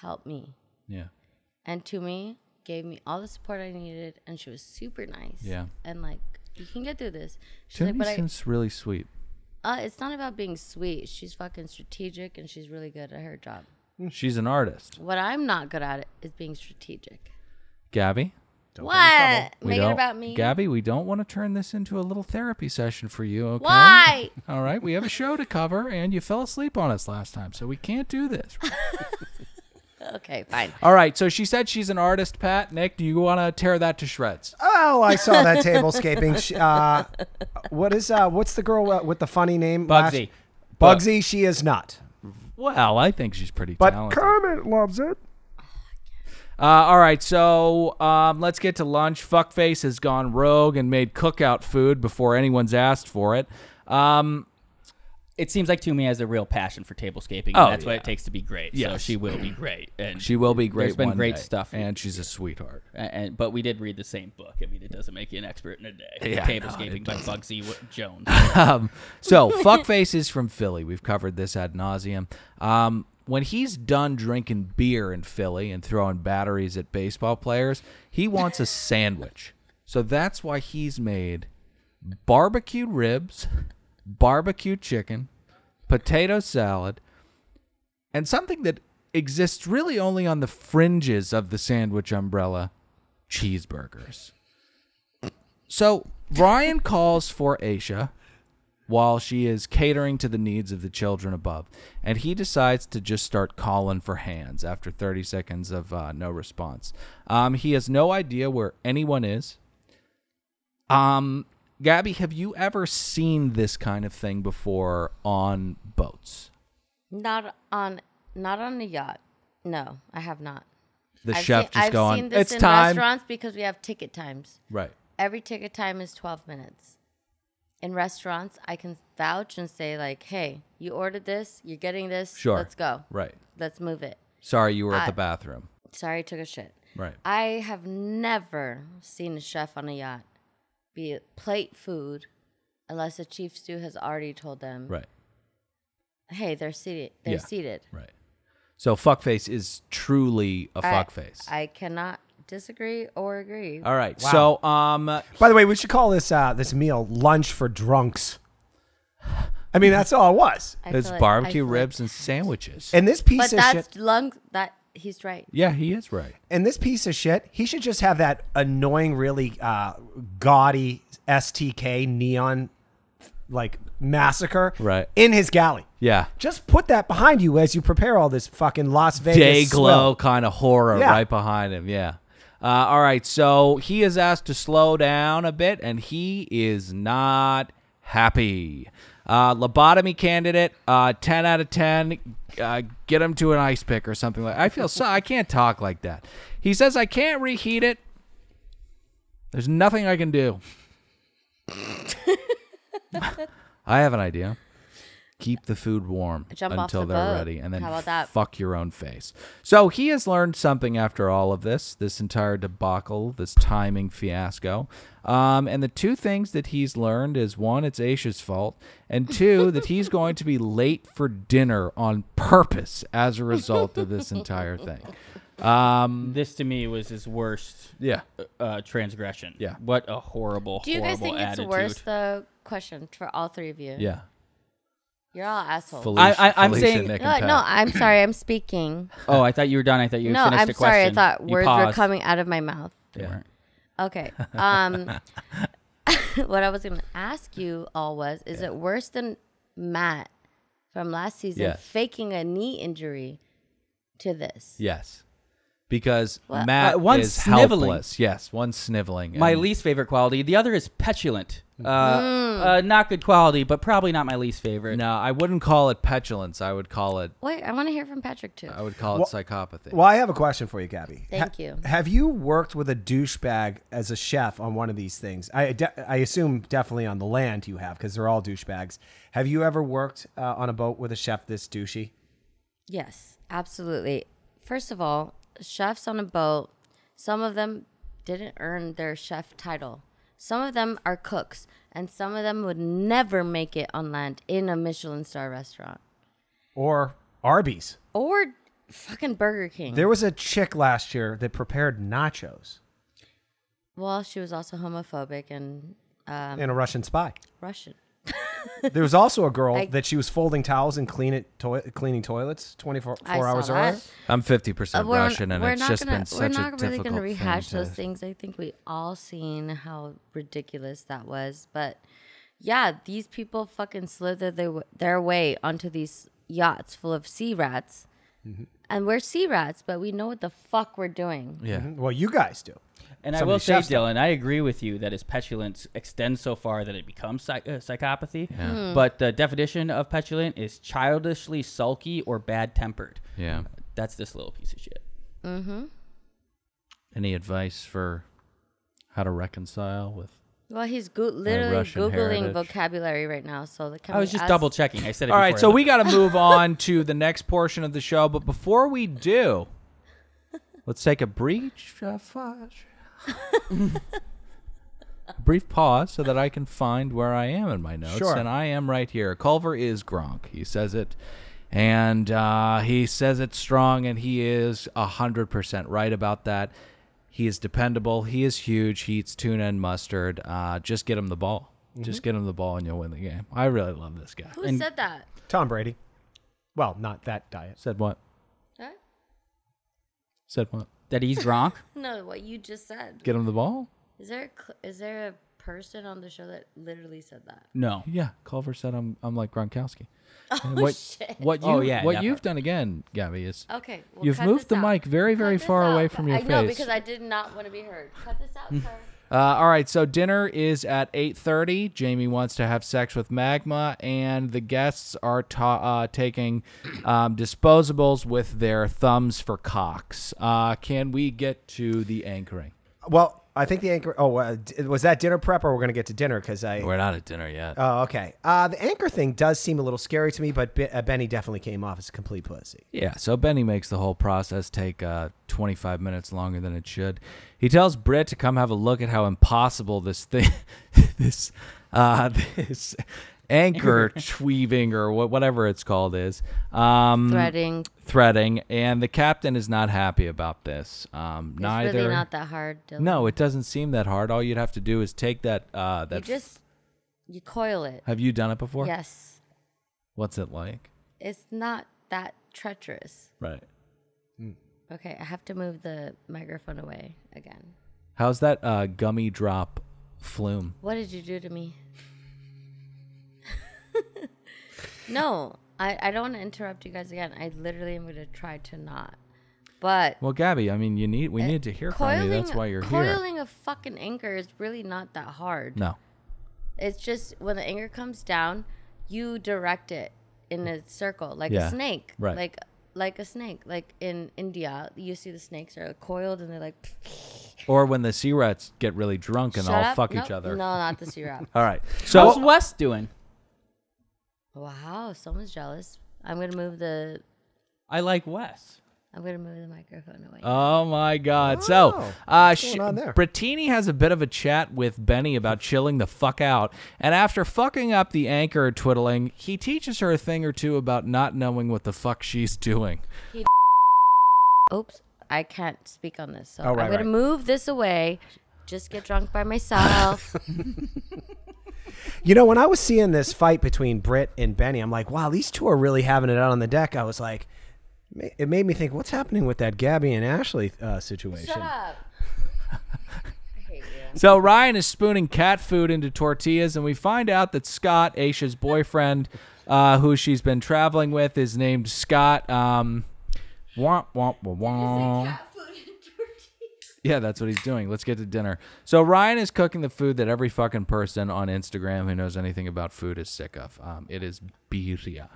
Help me."
Yeah.
And to me, gave me all the support I needed, and she was super nice.
Yeah.
And like, you can get through this. She's like,
Tony
but I,
really sweet.
uh, it's not about being sweet. She's fucking strategic, and she's really good at her job.
She's an artist.
What I'm not good at is being strategic.
Gabby,
what?
we
Make it
don't-
about me.
Gabby, we don't want to turn this into a little therapy session for you. Okay.
Why?
All right, we have a show to cover, and you fell asleep on us last time, so we can't do this.
Okay, fine.
All right, so she said she's an artist, Pat. Nick, do you want to tear that to shreds?
Oh, I saw that tablescaping. Uh, what is uh? What's the girl uh, with the funny name? last-
Bugsy.
Bugsy. She is not.
Well, I think she's pretty
But
talented.
Kermit loves it.
Uh, all right, so um, let's get to lunch. Fuckface has gone rogue and made cookout food before anyone's asked for it. Um,
It seems like Tumi has a real passion for tablescaping, and
Oh,
that's what it takes to be great. So she will be great, and
she will be great.
There's been great
day,
stuff,
and she's a sweetheart.
and, and- but we did read the same book. I mean, it doesn't make you an expert in a day.
Yeah,
tablescaping
it
by Bugsy Jones.
Um, so fuckface is from Philly. We've covered this ad nauseum. Um, when he's done drinking beer in Philly and throwing batteries at baseball players, he wants a sandwich. So that's why he's made barbecued ribs, barbecue chicken, potato salad, and something that exists really only on the fringes of the sandwich umbrella cheeseburgers. So Brian calls for Aesha while she is catering to the needs of the children above, and he decides to just start calling for hands after 30 seconds of uh, no response. Um, he has no idea where anyone is. Um, Gabby, have you ever seen this kind of thing before on boats?
Not on, not on a yacht. No, I have not.
The
I've
chef
seen,
just
I've
going,
seen this
it's
in
time.
restaurants because we have ticket times.
Right.
Every ticket time is 12 minutes. In restaurants, I can vouch and say like, "Hey, you ordered this. You're getting this.
Sure.
Let's go.
Right.
Let's move it."
Sorry, you were at the bathroom.
Sorry, I took a shit.
Right.
I have never seen a chef on a yacht be it plate food unless the chief stew has already told them,
Right.
"Hey, they're seated. They're
Yeah.
seated."
Right. So fuckface is truly a
I-
fuckface.
I cannot disagree or agree.
All right. So um
By the way, we should call this uh, this meal lunch for drunks. I mean, that's all it was.
I
it's
like- I
barbecue
feel like-
ribs and sandwiches.
And this piece
but
of
that's
shit.
lung. That he's right.
yeah, he is right.
And this piece of shit, he should just have that annoying, really uh, gaudy STK neon like massacre
Right.
in his galley.
Yeah.
Just put that behind you as you prepare all this fucking Las Vegas
Day glow kind of horror
Yeah.
right behind him. Yeah. Uh, all right. So he is asked to slow down a bit, and he is not happy. Uh, lobotomy candidate, uh, 10 out of 10. Uh, get him to an ice pick or something like I feel so. I can't talk like that. He says, I can't reheat it. There's nothing I can do. I have an idea. Keep the food warm
Jump off
until
the
they're
boat.
ready, and then
How about that?
fuck your own face. So he has learned something after all of this, this entire debacle, this timing fiasco. Um, and the two things that he's learned is one, it's Aesha's fault, and two, that he's going to be late for dinner on purpose as a result of this entire thing. Um,
this to me was his worst
yeah.
uh, transgression.
Yeah.
What a horrible,
Do you guys
horrible
think it's
attitude.
worse? The question for all three of you.
Yeah.
You're all assholes.
Felicia,
I- I'm
Felicia,
saying-
Nick,
no, no, I'm sorry. I'm speaking.
Oh, I thought you were done. I thought you
no,
finished
I'm
the
sorry. I thought
You
words were coming out of my mouth.
They
Yeah.
weren't.
Okay. Um, what I was going to ask you all was: Is it worse than Matt from last season
Yes.
faking a knee injury to this?
Yes. Because
What?
Matt
Uh, one's
is
sniveling.
helpless. Yes, one sniveling.
My least favorite quality. The other is petulant. Uh,
Mm.
uh, not good quality, but probably not my least favorite.
No, I wouldn't call it petulance. I would call it.
Wait, I want to hear from Patrick too.
I would call it psychopathy.
Well, I have a question for you, Gabby.
Thank you.
Have you worked with a douchebag as a chef on one of these things? I, de- I assume definitely on the land you have because they're all douchebags. Have you ever worked uh, on a boat with a chef this douchey?
Yes, absolutely. First of all, chefs on a boat, some of them didn't earn their chef title. Some of them are cooks, and some of them would never make it on land in a Michelin star restaurant
Or Arby's?
or fucking Burger King.
There was a chick last year that prepared nachos
well, she was also homophobic and um,
in a Russian spy.
Russian.
There was also a girl
I-
that she was folding towels and clean it toi- cleaning toilets 24 four hours
that.
earlier.
I'm 50%
Uh, we're,
Russian, and
we're
it's
not
just
gonna,
been such
we're
a
not really gonna rehash those
to-
things. I think we all seen how ridiculous that was. But yeah, these people fucking slither their, their way onto these yachts full of sea rats.
Mm-hmm.
And we're sea rats, but we know what the fuck we're doing.
Yeah.
Well, you guys do.
And I
Some of
will say,
chefs don't.
Dylan, I agree with you that his petulance extends so far that it becomes psych- uh, psychopathy.
Hmm.
But the definition of petulant is childishly sulky or bad tempered.
Yeah.
That's this little piece of shit.
Any advice for how to reconcile with?
Well, he's go- literally googling
heritage.
vocabulary right now. So the
I was just double checking. I said it
All right, so we got to move on to the next portion of the show, but before we do, let's take a brief uh, brief pause so that I can find where I am in my notes,
Sure.
and I am right here. Culver is Gronk. He says it, and uh, he says it strong, and he is hundred percent right about that. He is dependable. He is huge. He eats tuna and mustard. Uh, just get him the ball. Just get him the ball, and you'll win the game. I really love this guy.
Who said that?
Tom Brady. Well, not that diet.
Said what?
Huh?
Said what?
that he's Gronk.
No, what you just said.
Get him the ball?
Is there a, cl- is there a person on the show that literally said that?
No.
Yeah, Culver said I'm I'm like Gronkowski.
Oh
what
shit.
what you
Oh, yeah,
what
that
you've
part.
done again, Gabby, is
Okay. well,
You've moved the
out.
mic very, very
Cut
far away
out.
from your
I know
face.
because I did not want to be heard. Cut this out, sir.
uh, all right. So dinner is at eight thirty. Jamie wants to have sex with Magma, and the guests are ta- uh, taking um, disposables with their thumbs for cocks. Uh, can we get to the anchoring?
Well, I think the anchor. Oh, uh, d- was that dinner prep, or we're gonna get to dinner? Because I.
We're not at dinner yet.
Oh, okay. Uh, the anchor thing does seem a little scary to me, but Be- uh, Benny definitely came off as a complete pussy.
Yeah, so Benny makes the whole process take uh, 25 minutes longer than it should. He tells Britt to come have a look at how impossible this thing, this, uh, this anchor weaving or wha- whatever it's called is. Um,
Threading.
Threading, and the captain is not happy about this. Um,
It's
neither.
really not that hard. Dylan.
no, it doesn't seem that hard. All you'd have to do is take that. Uh,
You
that.
just you coil it.
have you done it before?
Yes.
What's it like?
It's not that treacherous.
Right.
Okay, I have to move the microphone away again.
How's that uh, gummy drop flume?
What did you do to me? No, I, I don't want to interrupt you guys again. I literally am going to try to not. But
Well, Gabby, I mean, you need we uh, need to hear from you. That's why you're here.
coiling a fucking anchor is really not that hard.
No.
It's just when the anchor comes down, you direct it in a circle like
Yeah,
a snake.
right.
Like like a snake. Like in India, you see the snakes are coiled and they're like
Or when the sea rats get really drunk and
Shut
all
up.
fuck
Nope.
each other.
No, not the sea rat.
All right.
How's
So
Wes doing?
Wow, someone's jealous. I'm gonna move the
I like Wes.
I'm gonna move the microphone away.
Oh my God! so,
Oh,
uh,
what's
sh-
going on there?
Brittini has a bit of a chat with Benny about chilling the fuck out, and after fucking up the anchor twiddling, he teaches her a thing or two about not knowing what the fuck she's doing.
Oops, I can't speak on this, so
Oh, right,
I'm gonna
right.
move this away. Just get drunk by myself.
You know, when I was seeing this fight between Britt and Benny, I'm like, wow, these two are really having it out on the deck. I was like, it made me think, what's happening with that Gabby and Ashley uh, situation?
Shut up. I hate you.
So Ryan is spooning cat food into tortillas, and we find out that Scott, Aesha's boyfriend, uh, who she's been traveling with, is named Scott. Um, womp womp womp womp. Yeah, that's what he's doing. Let's get to dinner. So Ryan is cooking the food that every fucking person on Instagram who knows anything about food is sick of. Um, it is birria.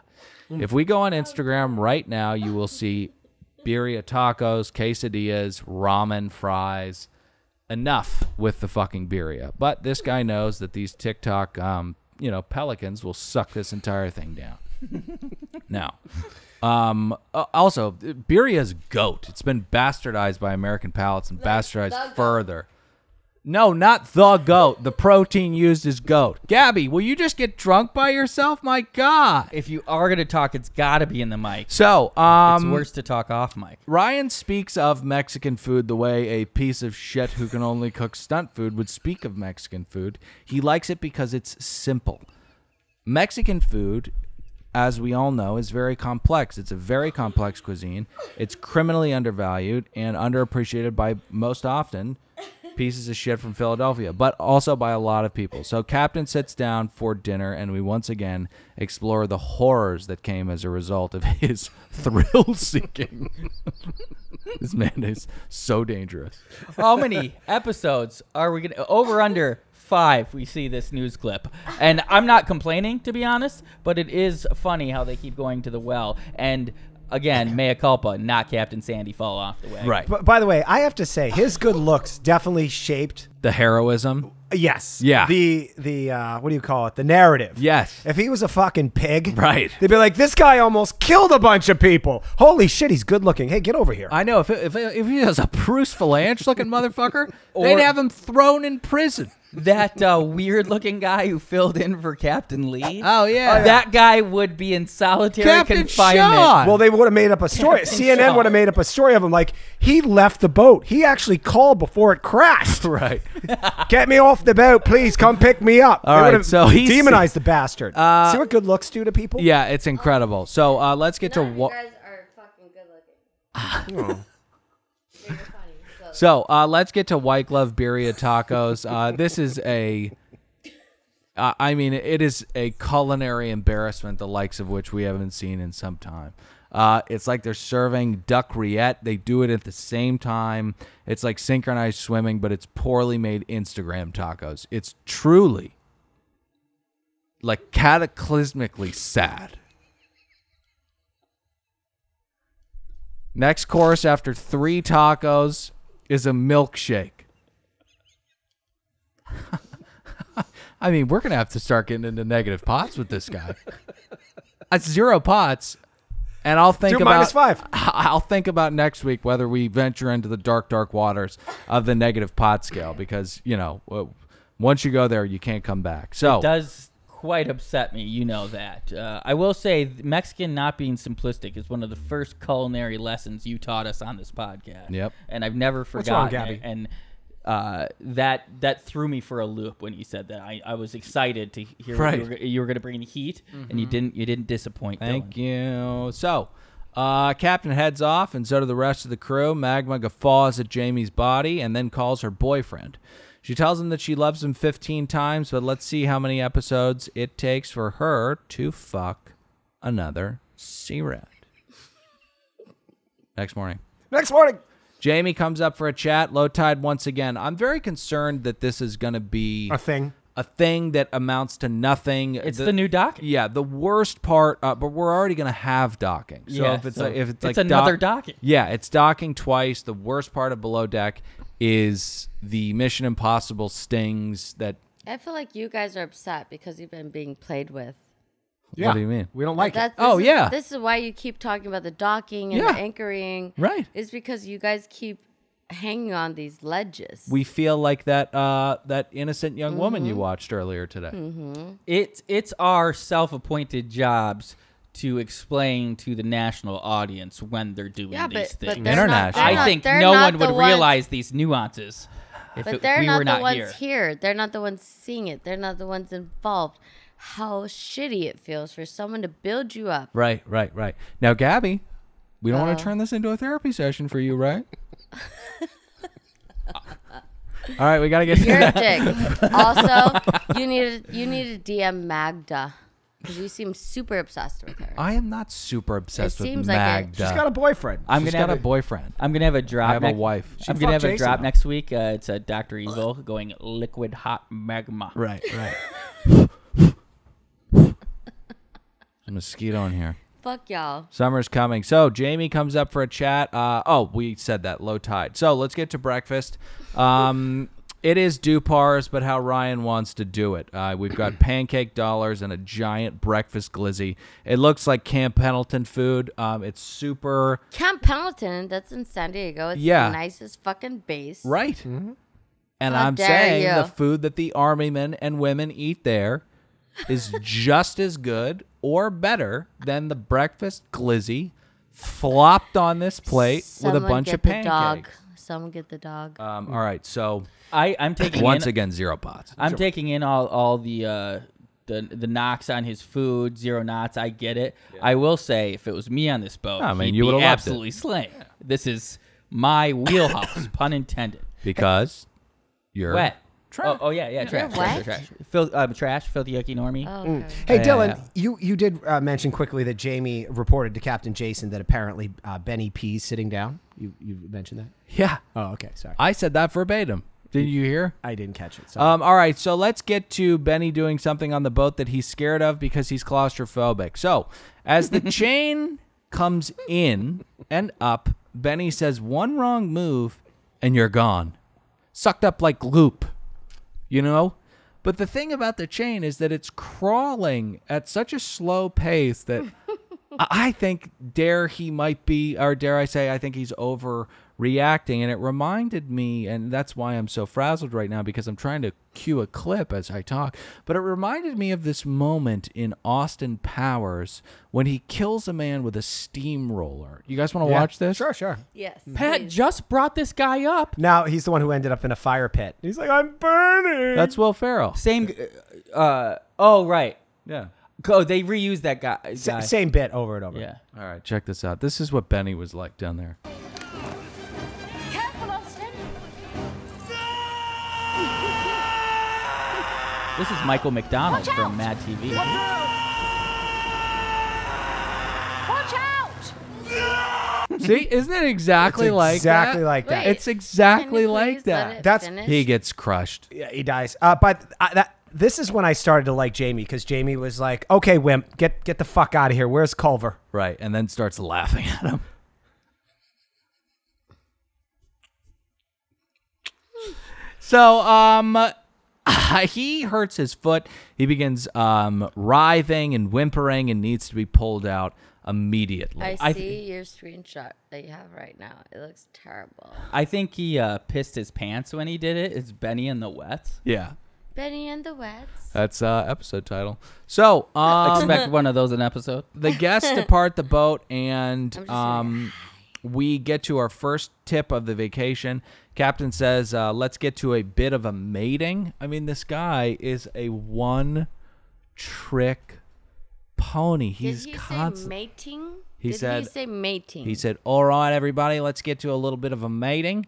If we go on Instagram right now, you will see birria tacos, quesadillas, ramen, fries. Enough with the fucking birria. But this guy knows that these TikTok, um, you know, pelicans will suck this entire thing down. now, um, uh, also, birria is goat. It's been bastardized by American palates and bastardized further. No, not the goat. The protein used is goat. Gabby, will you just get drunk by yourself? My God.
If you are gonna talk, it's gotta be in the mic.
So,
It's
um,
worse to talk off mic.
Ryan speaks of Mexican food the way a piece of shit who can only cook stunt food would speak of Mexican food. He likes it because it's simple. Mexican food, as we all know, is very complex. It's a very complex cuisine. It's criminally undervalued and underappreciated by most often pieces of shit from Philadelphia, but also by a lot of people. So Captain sits down for dinner and we once again explore the horrors that came as a result of his thrill seeking. this man is so dangerous.
How many episodes are we gonna over under five? We see this news clip, and I'm not complaining to be honest, but it is funny how they keep going to the well. And again, mea culpa, not Captain Sandy fall off the way.
Right.
But by the way, I have to say his good looks definitely shaped.
The heroism.
Yes.
Yeah.
The the uh, what do you call it? The narrative.
Yes.
If he was a fucking pig,
Right.
They'd be like, this guy almost killed a bunch of people. Holy shit, he's good looking. Hey, get over here.
I know if if if he was a Bruce Vilanch looking motherfucker,
Or-
they'd have him thrown in prison.
That uh, weird looking guy who filled in for Captain Lee.
Oh yeah.
That guy would be in solitary
Captain
confinement.
Shaw.
well, they would have made up a story. CNN would have made up a story of him like he left the boat. He actually called before it crashed.
right.
Get me off the boat, please. Come pick me up.
All
They
right,
would have
so he's-
demonized the bastard.
Uh,
See what good looks do to people?
Yeah, it's incredible. So uh, let's get to
None of
what.
you guys are fucking good looking. You're funny. So,
uh, let's get to White Glove Birria Tacos. Uh, this is a, uh, I mean, it is a culinary embarrassment, the likes of which we haven't seen in some time. Uh, it's like they're serving duck rillette. They do it at the same time. It's like synchronized swimming, but it's poorly made Instagram tacos. It's truly like cataclysmically sad. Next course after three tacos is a milkshake. I mean, we're gonna have to start getting into negative pots with this guy. That's zero pots, and I'll think
Do
about
minus five.
I'll think about next week whether we venture into the dark, dark waters of the negative pot scale because you know w- once you go there, you can't come back. So
does quite upset me. You know that. Uh, I will say, Mexican not being simplistic is one of the first culinary lessons you taught us on this podcast.
Yep.
And I've never
wrong,
forgotten
Gabby?
And uh, that that threw me for a loop when you said that. I, I was excited to hear
Right.
you were, you were going to bring the heat, and you didn't. You didn't disappoint.
Thank
Dylan.
you. So, uh, Captain heads off, and so do the rest of the crew. Magma guffaws at Jamie's body and then calls her boyfriend. She tells him that she loves him 15 times, but let's see how many episodes it takes for her to fuck another sea rat. Next morning.
Next morning.
Jamie comes up for a chat. Low tide once again. I'm very concerned that this is going to be
A thing.
a thing that amounts to nothing.
It's the, new doc.
Yeah, the worst part, uh, but we're already gonna have docking. So
Yeah,
if it's
so
like, if it's,
it's
like
another
dock-
docking.
yeah, it's docking twice. The worst part of below deck is the Mission Impossible stings. That
I feel like you guys are upset because you've been being played with.
Yeah.
What do you mean?
We don't like it.
Oh,
is-
yeah.
This is why you keep talking about the docking and
Yeah.
the anchoring.
Right.
Is because you guys keep hanging on these ledges.
We feel like that uh, that innocent young woman
Mm-hmm.
you watched earlier today.
It's it's our self-appointed jobs to explain to the national audience when they're doing
yeah,
these
but, but
things.
they're
International.
Not,
I
not-
think
they're
no one would
ones-
realize these nuances if
But
it-
they're
we
not
were
the
not
ones
here.
here. They're not the ones seeing it. They're not the ones involved. How shitty it feels for someone to build you up.
Right, right, right. Now, Gabby, we don't want
Uh.
to turn this into a therapy session for you, right? All right, we gotta get.
You're a dick. also, you need to, you need to DM Magda. Because you seem super obsessed with her.
I am not super obsessed with
seems like it.
Magda.
She's got a boyfriend.
I'm
She's
gonna
got
have
a boyfriend.
I'm gonna have a drop.
I have a
next-
wife.
I'm gonna
fuck
have a
Jason,
drop
though.
next week. Uh, it's a Doctor Evil going liquid hot magma.
right, right.
a mosquito in here.
Fuck y'all.
Summer's coming. So Jamie comes up for a chat. Uh, oh, we said that low tide. So let's get to breakfast. Um, it is Du-par's, but how Ryan wants to do it. Uh, we've got pancake dollars and a giant breakfast glizzy. It looks like Camp Pendleton food. Um, it's super
Camp Pendleton, that's in San Diego. It's
Yeah.
the nicest fucking base.
right. And
How
I'm
dare
saying
you.
the food that the army men and women eat there is just as good or better than the breakfast glizzy flopped on this plate
Someone
with a bunch
get
of
the
pancakes.
dog. Someone get the dog.
Um, all right, so
I I'm taking
once
in,
again zero pots.
I'm taking in all all the uh, the the knocks on his food, zero knots. I get it. I will say, if it was me on this boat,
I mean,
he'd
you would've loved it.
absolutely slain. This is my wheelhouse, pun intended.
because you're
Wet.
Trash.
Oh, oh yeah, yeah, trash, trash,
wet?
trash, Fil- uh, trash, filthy yucky normie.
Oh, okay.
Hey, Dylan,
yeah.
you you did uh, mention quickly that Jamie reported to Captain Jason that apparently uh, Benny P's sitting down. You you mentioned that?
Yeah,
Oh, okay. Sorry,
I said that verbatim. Did you hear?
I didn't catch it. So.
Um, all right, so let's get to Benny doing something on the boat that he's scared of because he's claustrophobic. So, as the chain comes in and up, Benny says one wrong move and you're gone. Sucked up like loop, you know? But the thing about the chain is that it's crawling at such a slow pace that I think dare he might be, or dare I say, I think he's overreacting. And it reminded me, and that's why I'm so frazzled right now because I'm trying to cue a clip as I talk. But it reminded me of this moment in Austin Powers when he kills a man with a steamroller. You guys want to
Yeah.
watch this?
Sure, sure.
Yes.
Pat
please.
just brought this guy up.
Now he's the one who ended up in a fire pit. He's like, I'm burning.
That's Will Ferrell.
Same. Uh, oh right.
Yeah.
Oh, they reused that guy. Guy.
same bit over and over.
Yeah.
All right, check this out. This is what Benny was like down there.
This is Michael McDonald
Watch
from
out.
Mad TV.
Watch out!
See, isn't it exactly
It's
like
exactly
that?
like that.
Wait.
It's exactly like that.
That's-
finish?
He gets crushed.
Yeah, he dies. Uh, but I, that this is when I started to like Jamie because Jamie was like, "Okay, wimp, get get the fuck out of here. Where's Culver?"
Right, and then starts laughing at him. So, um, he hurts his foot. He begins um, writhing and whimpering and needs to be pulled out immediately.
I
I
see
th-
your screenshot that you have right now. It looks terrible.
I think he uh, pissed his pants when he did it. It's Benny and the Wets.
yeah,
Benny and the Wets.
that's uh, episode title. So, um,
Expect one of those an episode.
the guests depart the boat and
I'm just
um, we get to our first tip of the vacation captain says uh, let's get to a bit of a mating i mean this guy is a one trick pony he's
Did he say mating?
He
Did
said-
he say mating?
he said all right everybody let's get to a little bit of a mating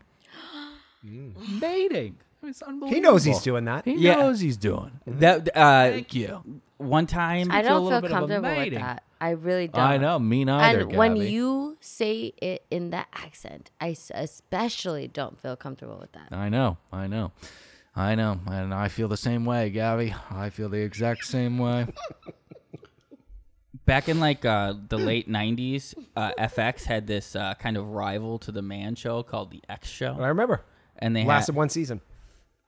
mating it's unbelievable
He knows he's doing that.
he
Yeah.
knows he's doing
That uh,
thank you
one time.
I don't
little
feel
bit
comfortable with that. I really don't.
i know me neither
And when you say it in that accent, I especially don't feel comfortable with that.
I know, I know, I know, and I feel the same way, Gabby. I feel the exact same way.
back in like uh, the late '90s, uh, FX had this uh, kind of rival to the Man Show called the X Show,
I remember.
and they
Lasted
had,
one season.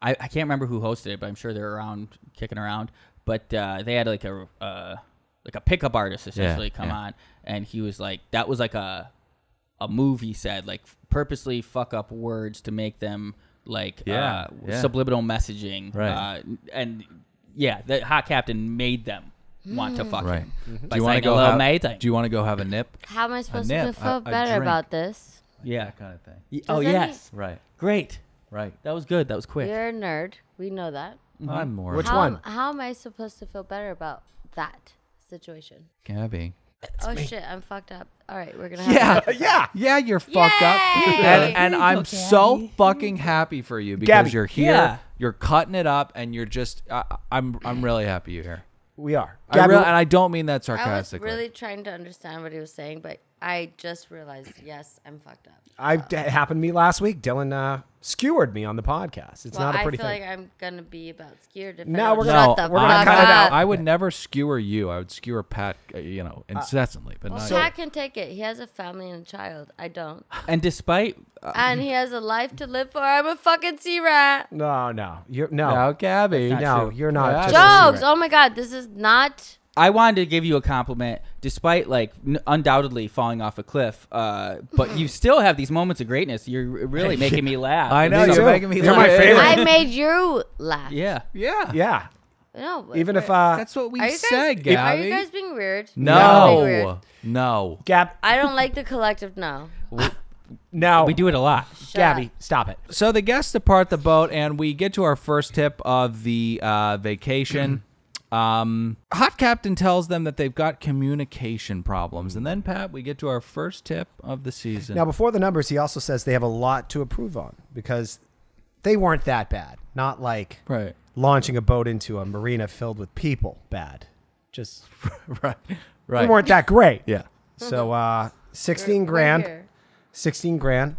I, I can't remember who hosted it, but I'm sure they're around kicking around. But uh, they had like a uh, like a pickup artist essentially come
yeah.
on, and he was like that was like a a move he said like purposely fuck up words to make them like
Yeah,
uh,
yeah.
subliminal messaging,
Right.
Uh, and yeah, the hot captain made them want to fuck
Right.
him.
Do you want to go
little
have?
mating.
Do you want to go have a nip?
How am I supposed to feel
a
better
drink.
about this?
Yeah.
Kind of thing.
Y- Oh
Does any-
yes,
Right.
great.
Right.
That was good. That was quick.
You're a nerd. We know that.
I'm more.
Which
how,
one?
How am I supposed to feel better about that situation?
Gabby.
oh shit, I'm fucked up. All right, we're gonna have
Yeah.
yeah.
Yeah, you're fucked up. And, and I'm
go,
so fucking happy for you because
Gabby,
you're here.
yeah.
You're cutting it up, and you're just. I I'm. I'm really happy you're here.
We are.
I
Gabby-
really, and I don't mean that sarcastically.
I was
sarcastically.
really trying to understand what he was saying, but I just realized, yes, I'm fucked up.
I it happened to me last week. Dylan uh, skewered me on the podcast. It's
Well,
not a pretty I
feel
thing.
like I'm gonna be about skewered. if
No,
I
we're
shut
no,
we're gonna
fuck
cut it out.
I would never skewer you. I would skewer Pat, uh, you know, incessantly. but
Well,
not
Pat can take it. He has a family and a child. I don't.
And despite uh,
and he has a life to live for. I'm a fucking sea rat.
no, no, you're no,
no, Gabby.
not
no,
true.
you're not.
Yeah.
just a sea
Jokes.
rat.
Oh my god, this is not.
I wanted to give you a compliment, despite like n- undoubtedly falling off a cliff. Uh, but you still have these moments of greatness. You're really making me laugh.
I know
Me
you're making me.
You're my
laugh.
favorite.
I made you laugh.
Yeah.
Yeah,
Yeah,
No. but
even if
we're-
uh,
that's what we
Are you guys,
said, Gabby.
Are you guys being weird?
no,
Being weird.
no.
Gab,
I don't like the collective no.
no,
We do it a lot.
Shut
Gabby,
up.
stop it.
So the guests depart the boat, and we get to our first tip of the uh, vacation. um, Hot Captain tells them that they've got communication problems, and then Pat, we get to our first tip of the season.
Now, before the numbers, he also says they have a lot to improve on because they weren't that bad. Not like
right,
launching a boat into a marina filled with people bad. Just
right, right.
we weren't that great.
Yeah.
So, uh, sixteen
We're- we're
grand,
here.
sixteen grand,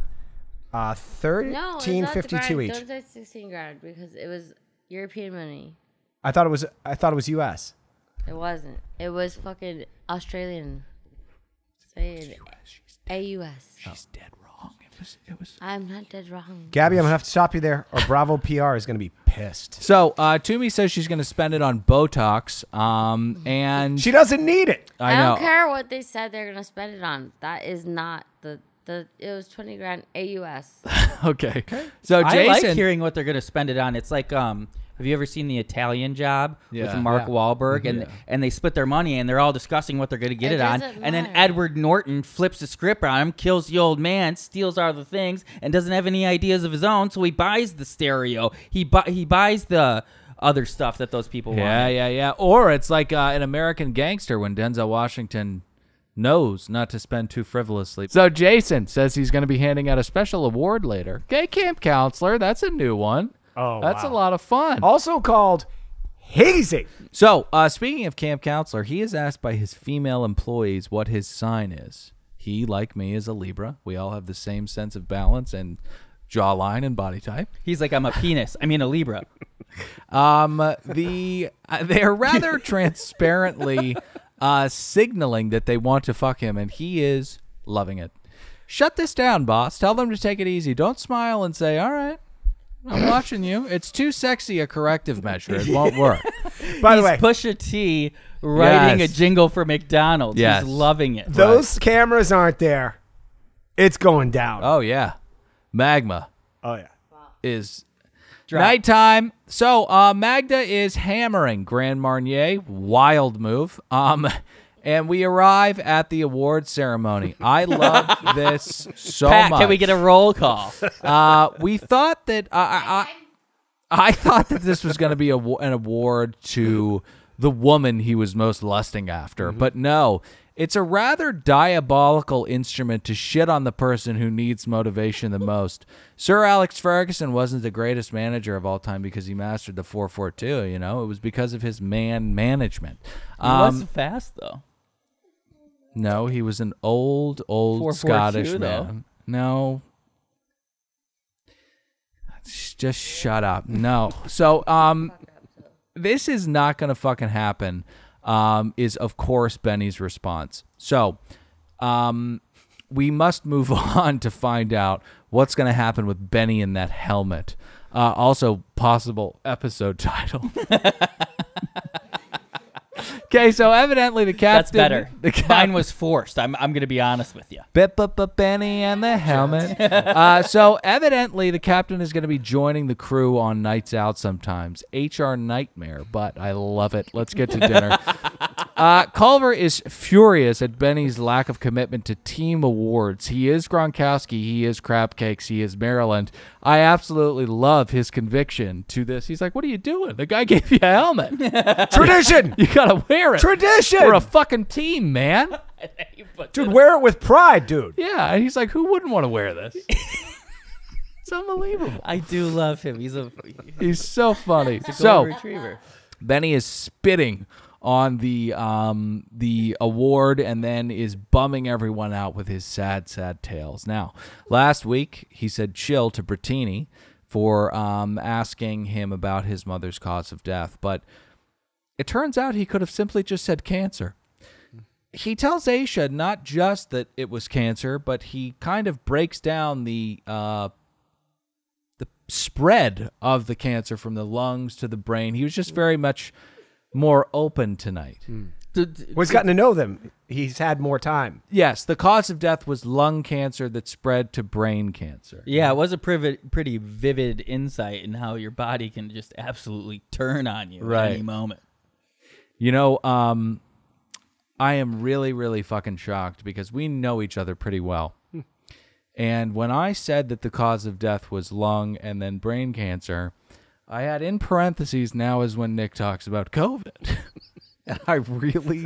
uh,
No,
thirteen
not
fifty-two each.
Don't say 16 grand because it was European money.
I thought it was. I thought it was U.S.
It wasn't. It was fucking Australian. Say it. AUS.
She's dead wrong. It was. It was.
I'm not dead wrong.
Gabby, I'm gonna have to stop you there, or Bravo PR is gonna be pissed.
So uh, Tumi says she's going to spend it on Botox, um, and
She doesn't need it.
I
I,
know.
don't care what they said they're gonna spend it on. That is not the the. It was 20 grand AUS.
Okay. So
I
Jason,
like hearing what they're going to spend it on. It's like, um, have you ever seen the Italian Job
Yeah.
with Mark
Yeah.
Wahlberg, and
Yeah.
and they split their money and they're all discussing what they're going to get
It
it, on,
doesn't
and then. Edward Norton flips the script on him, kills the old man, steals all the things, and doesn't have any ideas of his own, so he buys the stereo. He bu- he buys the other stuff that those people
Yeah,
want.
yeah, yeah. Or it's like uh, an American Gangster when Denzel Washington knows not to spend too frivolously. So Jason says he's going to be handing out a special award later. Gay camp counselor, that's a new one.
Oh,
that's
wow.
a lot of fun.
Also called hazing.
So, uh, speaking of camp counselor, he is asked by his female employees what his sign is. He, like me, is a Libra. We all have the same sense of balance and jawline and body type.
He's like, I'm a penis. I mean, a Libra.
Um, the uh, they're rather transparently uh, signaling that they want to fuck him, and he is loving it. Shut this down, boss. Tell them to take it easy. Don't smile and say, "All right, I'm watching you." It's too sexy a corrective measure. It won't work.
By the
He's
way,
Pusha T writing
Yes.
a jingle for McDonald's.
Yes.
He's loving it.
those cameras aren't there. It's going down.
Oh yeah, magma
Oh yeah.
is
Drop.
nighttime. So uh, Magda is hammering Grand Marnier. Wild move. Um, and we arrive at the award ceremony. I love this so
Pat,
much.
can we get a roll call?
Uh, we thought that uh, I, I, I thought that this was going to be a, an award to the woman he was most lusting after, but no. It's a rather diabolical instrument to shit on the person who needs motivation the most. Sir Alex Ferguson wasn't the greatest manager of all time because he mastered the 442, you know? It was because of his man management.
He was
Um,
fast though.
No, he was an old, old
442
Scottish
though.
man. No. Just shut up. No. So, um, this is not going to fucking happen, um, is of course Benny's response. So, um, we must move on to find out what's going to happen with Benny in that helmet. Uh, also, possible episode title. okay, so evidently the captain.
That's better.
The cap-
Mine was forced. I'm, I'm going to be honest with you.
Bip, bip, bip, Benny and the helmet. uh, so evidently, the captain is going to be joining the crew on nights out sometimes. HR nightmare, but I love it. Let's get to dinner. Uh, Culver is furious at Benny's lack of commitment to team awards. He is Gronkowski. He is Crab Cakes. He is Maryland. I absolutely love his conviction to this. He's like, "What are you doing? The guy gave you a helmet.
Tradition.
You gotta wear it.
Tradition.
We're a fucking team, man."
Dude, wear it with pride, dude.
Yeah, and he's like, "Who wouldn't want to wear this?" it's unbelievable.
I do love him. He's a,
He's so funny.
golden
So
retriever.
Benny is spitting on the um, the award and then is bumming everyone out with his sad, sad tales. Now, last week he said chill to Brittini for um, asking him about his mother's cause of death, but it turns out he could have simply just said cancer. He tells Aesha not just that it was cancer, but he kind of breaks down the uh, the spread of the cancer from the lungs to the brain. He was just very much more open tonight.
D- d-
Well, he's gotten to know them. He's had more time.
Yes, the cause of death was lung cancer that spread to brain cancer.
Yeah, it was a pretty, pretty vivid insight in how your body can just absolutely turn on you
Right.
at any moment.
You know, um, I am really, really fucking shocked because we know each other pretty well. and when I said that the cause of death was lung and then brain cancer, I had in parentheses now is when Nick talks about COVID. and I really,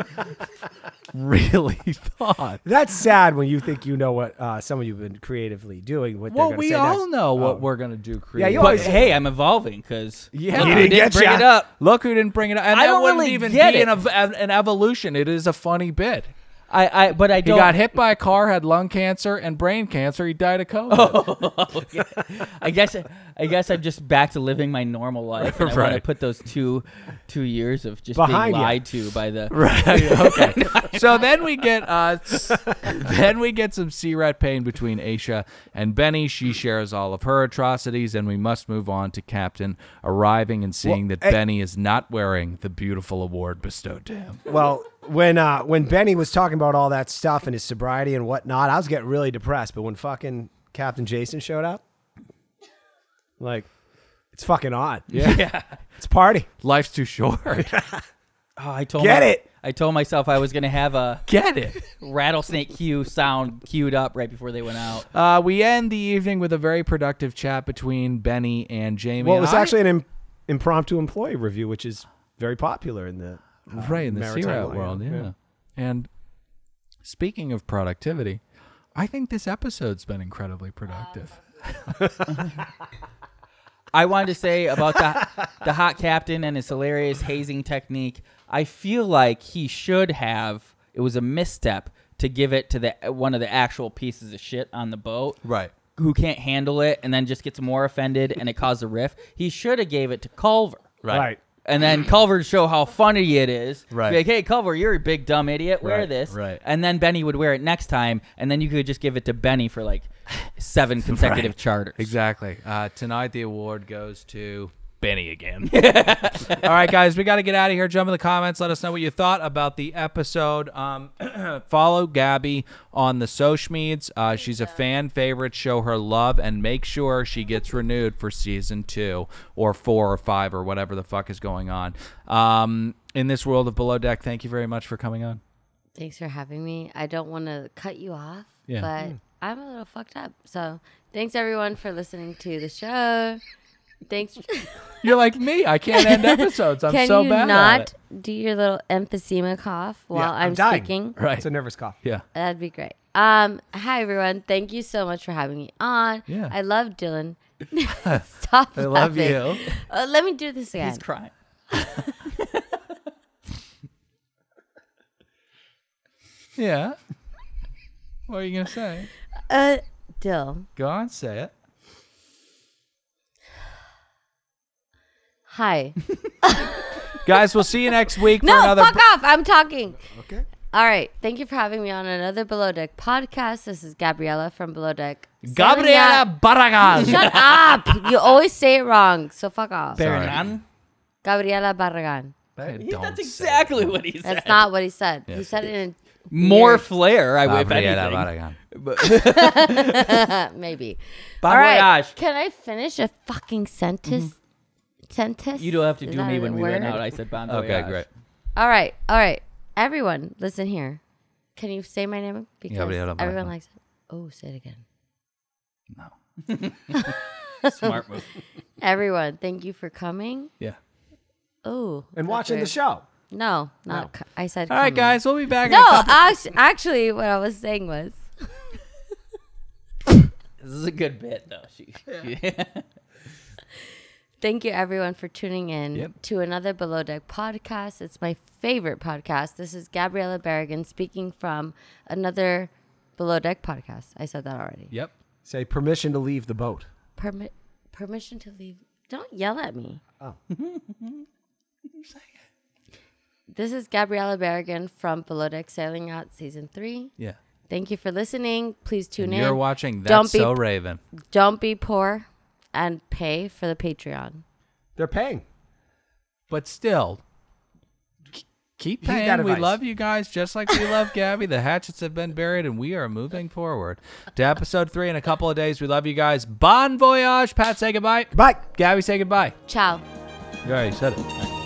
really thought.
That's sad when you think you know what uh, some of you've been creatively doing. What
Well,
they're gonna
we
say
all
next.
know what
Oh.
we're gonna do.
Yeah, you
creatively.
But
always-
hey, I'm evolving because
Yeah.
I
didn't get
bring
ya.
it up.
Look who didn't bring it up. And
I
that
don't
wouldn't
really
even
get
be
it.
An, ev- an evolution. It is a funny bit.
I, I, but I
He
don't.
got hit by a car, had lung cancer and brain cancer. He died of COVID.
I guess I guess I'm just back to living my normal life. And I want to put those two two years of just
Behind
being
ya.
lied to by the
Right. Okay. so then we get uh, then we get some C-rat pain between Aesha and Benny. She shares all of her atrocities, and we must move on to Captain arriving and seeing
Well,
that
hey-
Benny is not wearing the beautiful award bestowed to him.
Well, when uh, when Benny was talking about all that stuff and his sobriety and whatnot, I was getting really depressed. But when fucking Captain Jason showed up, like, it's fucking on.
Yeah.
It's party.
Life's too short.
Oh, I told
Get
my-
it.
I told myself I was gonna have a
Get it.
rattlesnake cue sound queued up right before they went out.
Uh, we end the evening with a very productive chat between Benny and Jamie.
Well, it was
I-
actually an Im- impromptu employee review, which is very popular in the Um,
right in the
maritime
C-rat world, yeah.
yeah.
And speaking of productivity, I think this episode's been incredibly productive.
I wanted to say about the the hot captain and his hilarious hazing technique. I feel like he should have. It was a misstep to give it to the one of the actual pieces of shit on the boat.
Right.
Who can't handle it and then just gets more offended and it caused a riff. He should have gave it to Culver.
right.
And then Culver to show how funny it is.
Right.
Be like, hey, Culver, you're a big dumb idiot. Wear
Right,
this.
right.
And then Benny would wear it next time, and then you could just give it to Benny for like seven consecutive charters.
Exactly. Uh, tonight the award goes to Benny again. All right, guys, we got to get out of here. Jump in the comments. Let us know what you thought about the episode. Um, follow Gabby on the Sochmeds. Uh, she's a fan favorite. Show her love and make sure she gets renewed for season two or four or five or whatever the fuck is going on. Um, in this world of Below Deck, thank you very much for coming on.
Thanks for having me. I don't want to cut you off,
Yeah.
but I'm a little fucked up. So thanks everyone for listening to the show. Thanks.
You're like me. I can't end episodes. I'm
Can
so
you
bad at
not
it.
do your little emphysema cough while
I'm
I'm,
dying.
speaking?
Right.
It's a nervous cough.
Yeah.
That'd be great. Um, hi everyone. Thank you so much for having me on.
Yeah.
I love Dylan. Stop
I love
laughing.
you.
Uh, let me do this again.
He's crying.
Yeah. What are you gonna say?
Uh, Dill.
Go on, say it.
Hi.
Guys, we'll see you next week for
no,
another.
fuck off. I'm talking.
Okay.
All right. Thank you for having me on another Below Deck podcast. This is Gabriella from Below Deck.
Gabriela Barragan.
Shut up. You always say it wrong. So fuck off.
Barragan?
Gabriela Barragan.
Don't
That's
say
exactly what he said.
That's not what he said. he said
it
it in
More flair, I would. if
Gabriela
anything.
Barragan.
maybe.
Bon
All right.
voyage.
Can I finish a fucking sentence? Mm-hmm. Sentence?
You don't have to
Is
do
that
me
a
when we went
word?
out. I said bon
Okay,
voyage.
great.
All right. All right. Everyone, listen here. Can you say my name? Because
Gabriela
everyone
Barragan.
likes it. Oh, say it again. No.
Smart move.
Everyone, thank you for coming.
Yeah.
Oh.
And
that's
watching the show.
No, not. co- I said.
All right,
coming.
guys, we'll be back. in
No,
a couple-
actually, actually, what I was saying was,
This is a good bit, though. She,
Thank you, everyone, for tuning in
Yep.
to another Below Deck podcast. It's my favorite podcast. This is Gabriella Berrigan speaking from another Below Deck podcast. I said that already.
Yep.
Say permission to leave the boat.
Permit permission to leave. Don't yell at me.
Oh.
this is Gabriella Berrigan from Below Deck Sailing Out Season 3.
Yeah.
Thank you for listening. Please tune
And
in.
you're watching
Don't be-
So Raven.
Don't be poor and pay for the Patreon.
They're paying.
But still, keep
Heed that
paying. We love you guys just like we love Gabby. The hatchets have been buried and we are moving forward to episode three in a couple of days. We love you guys. Bon voyage. Pat, say goodbye.
Goodbye.
Gabby, say goodbye.
Ciao.
You already said it.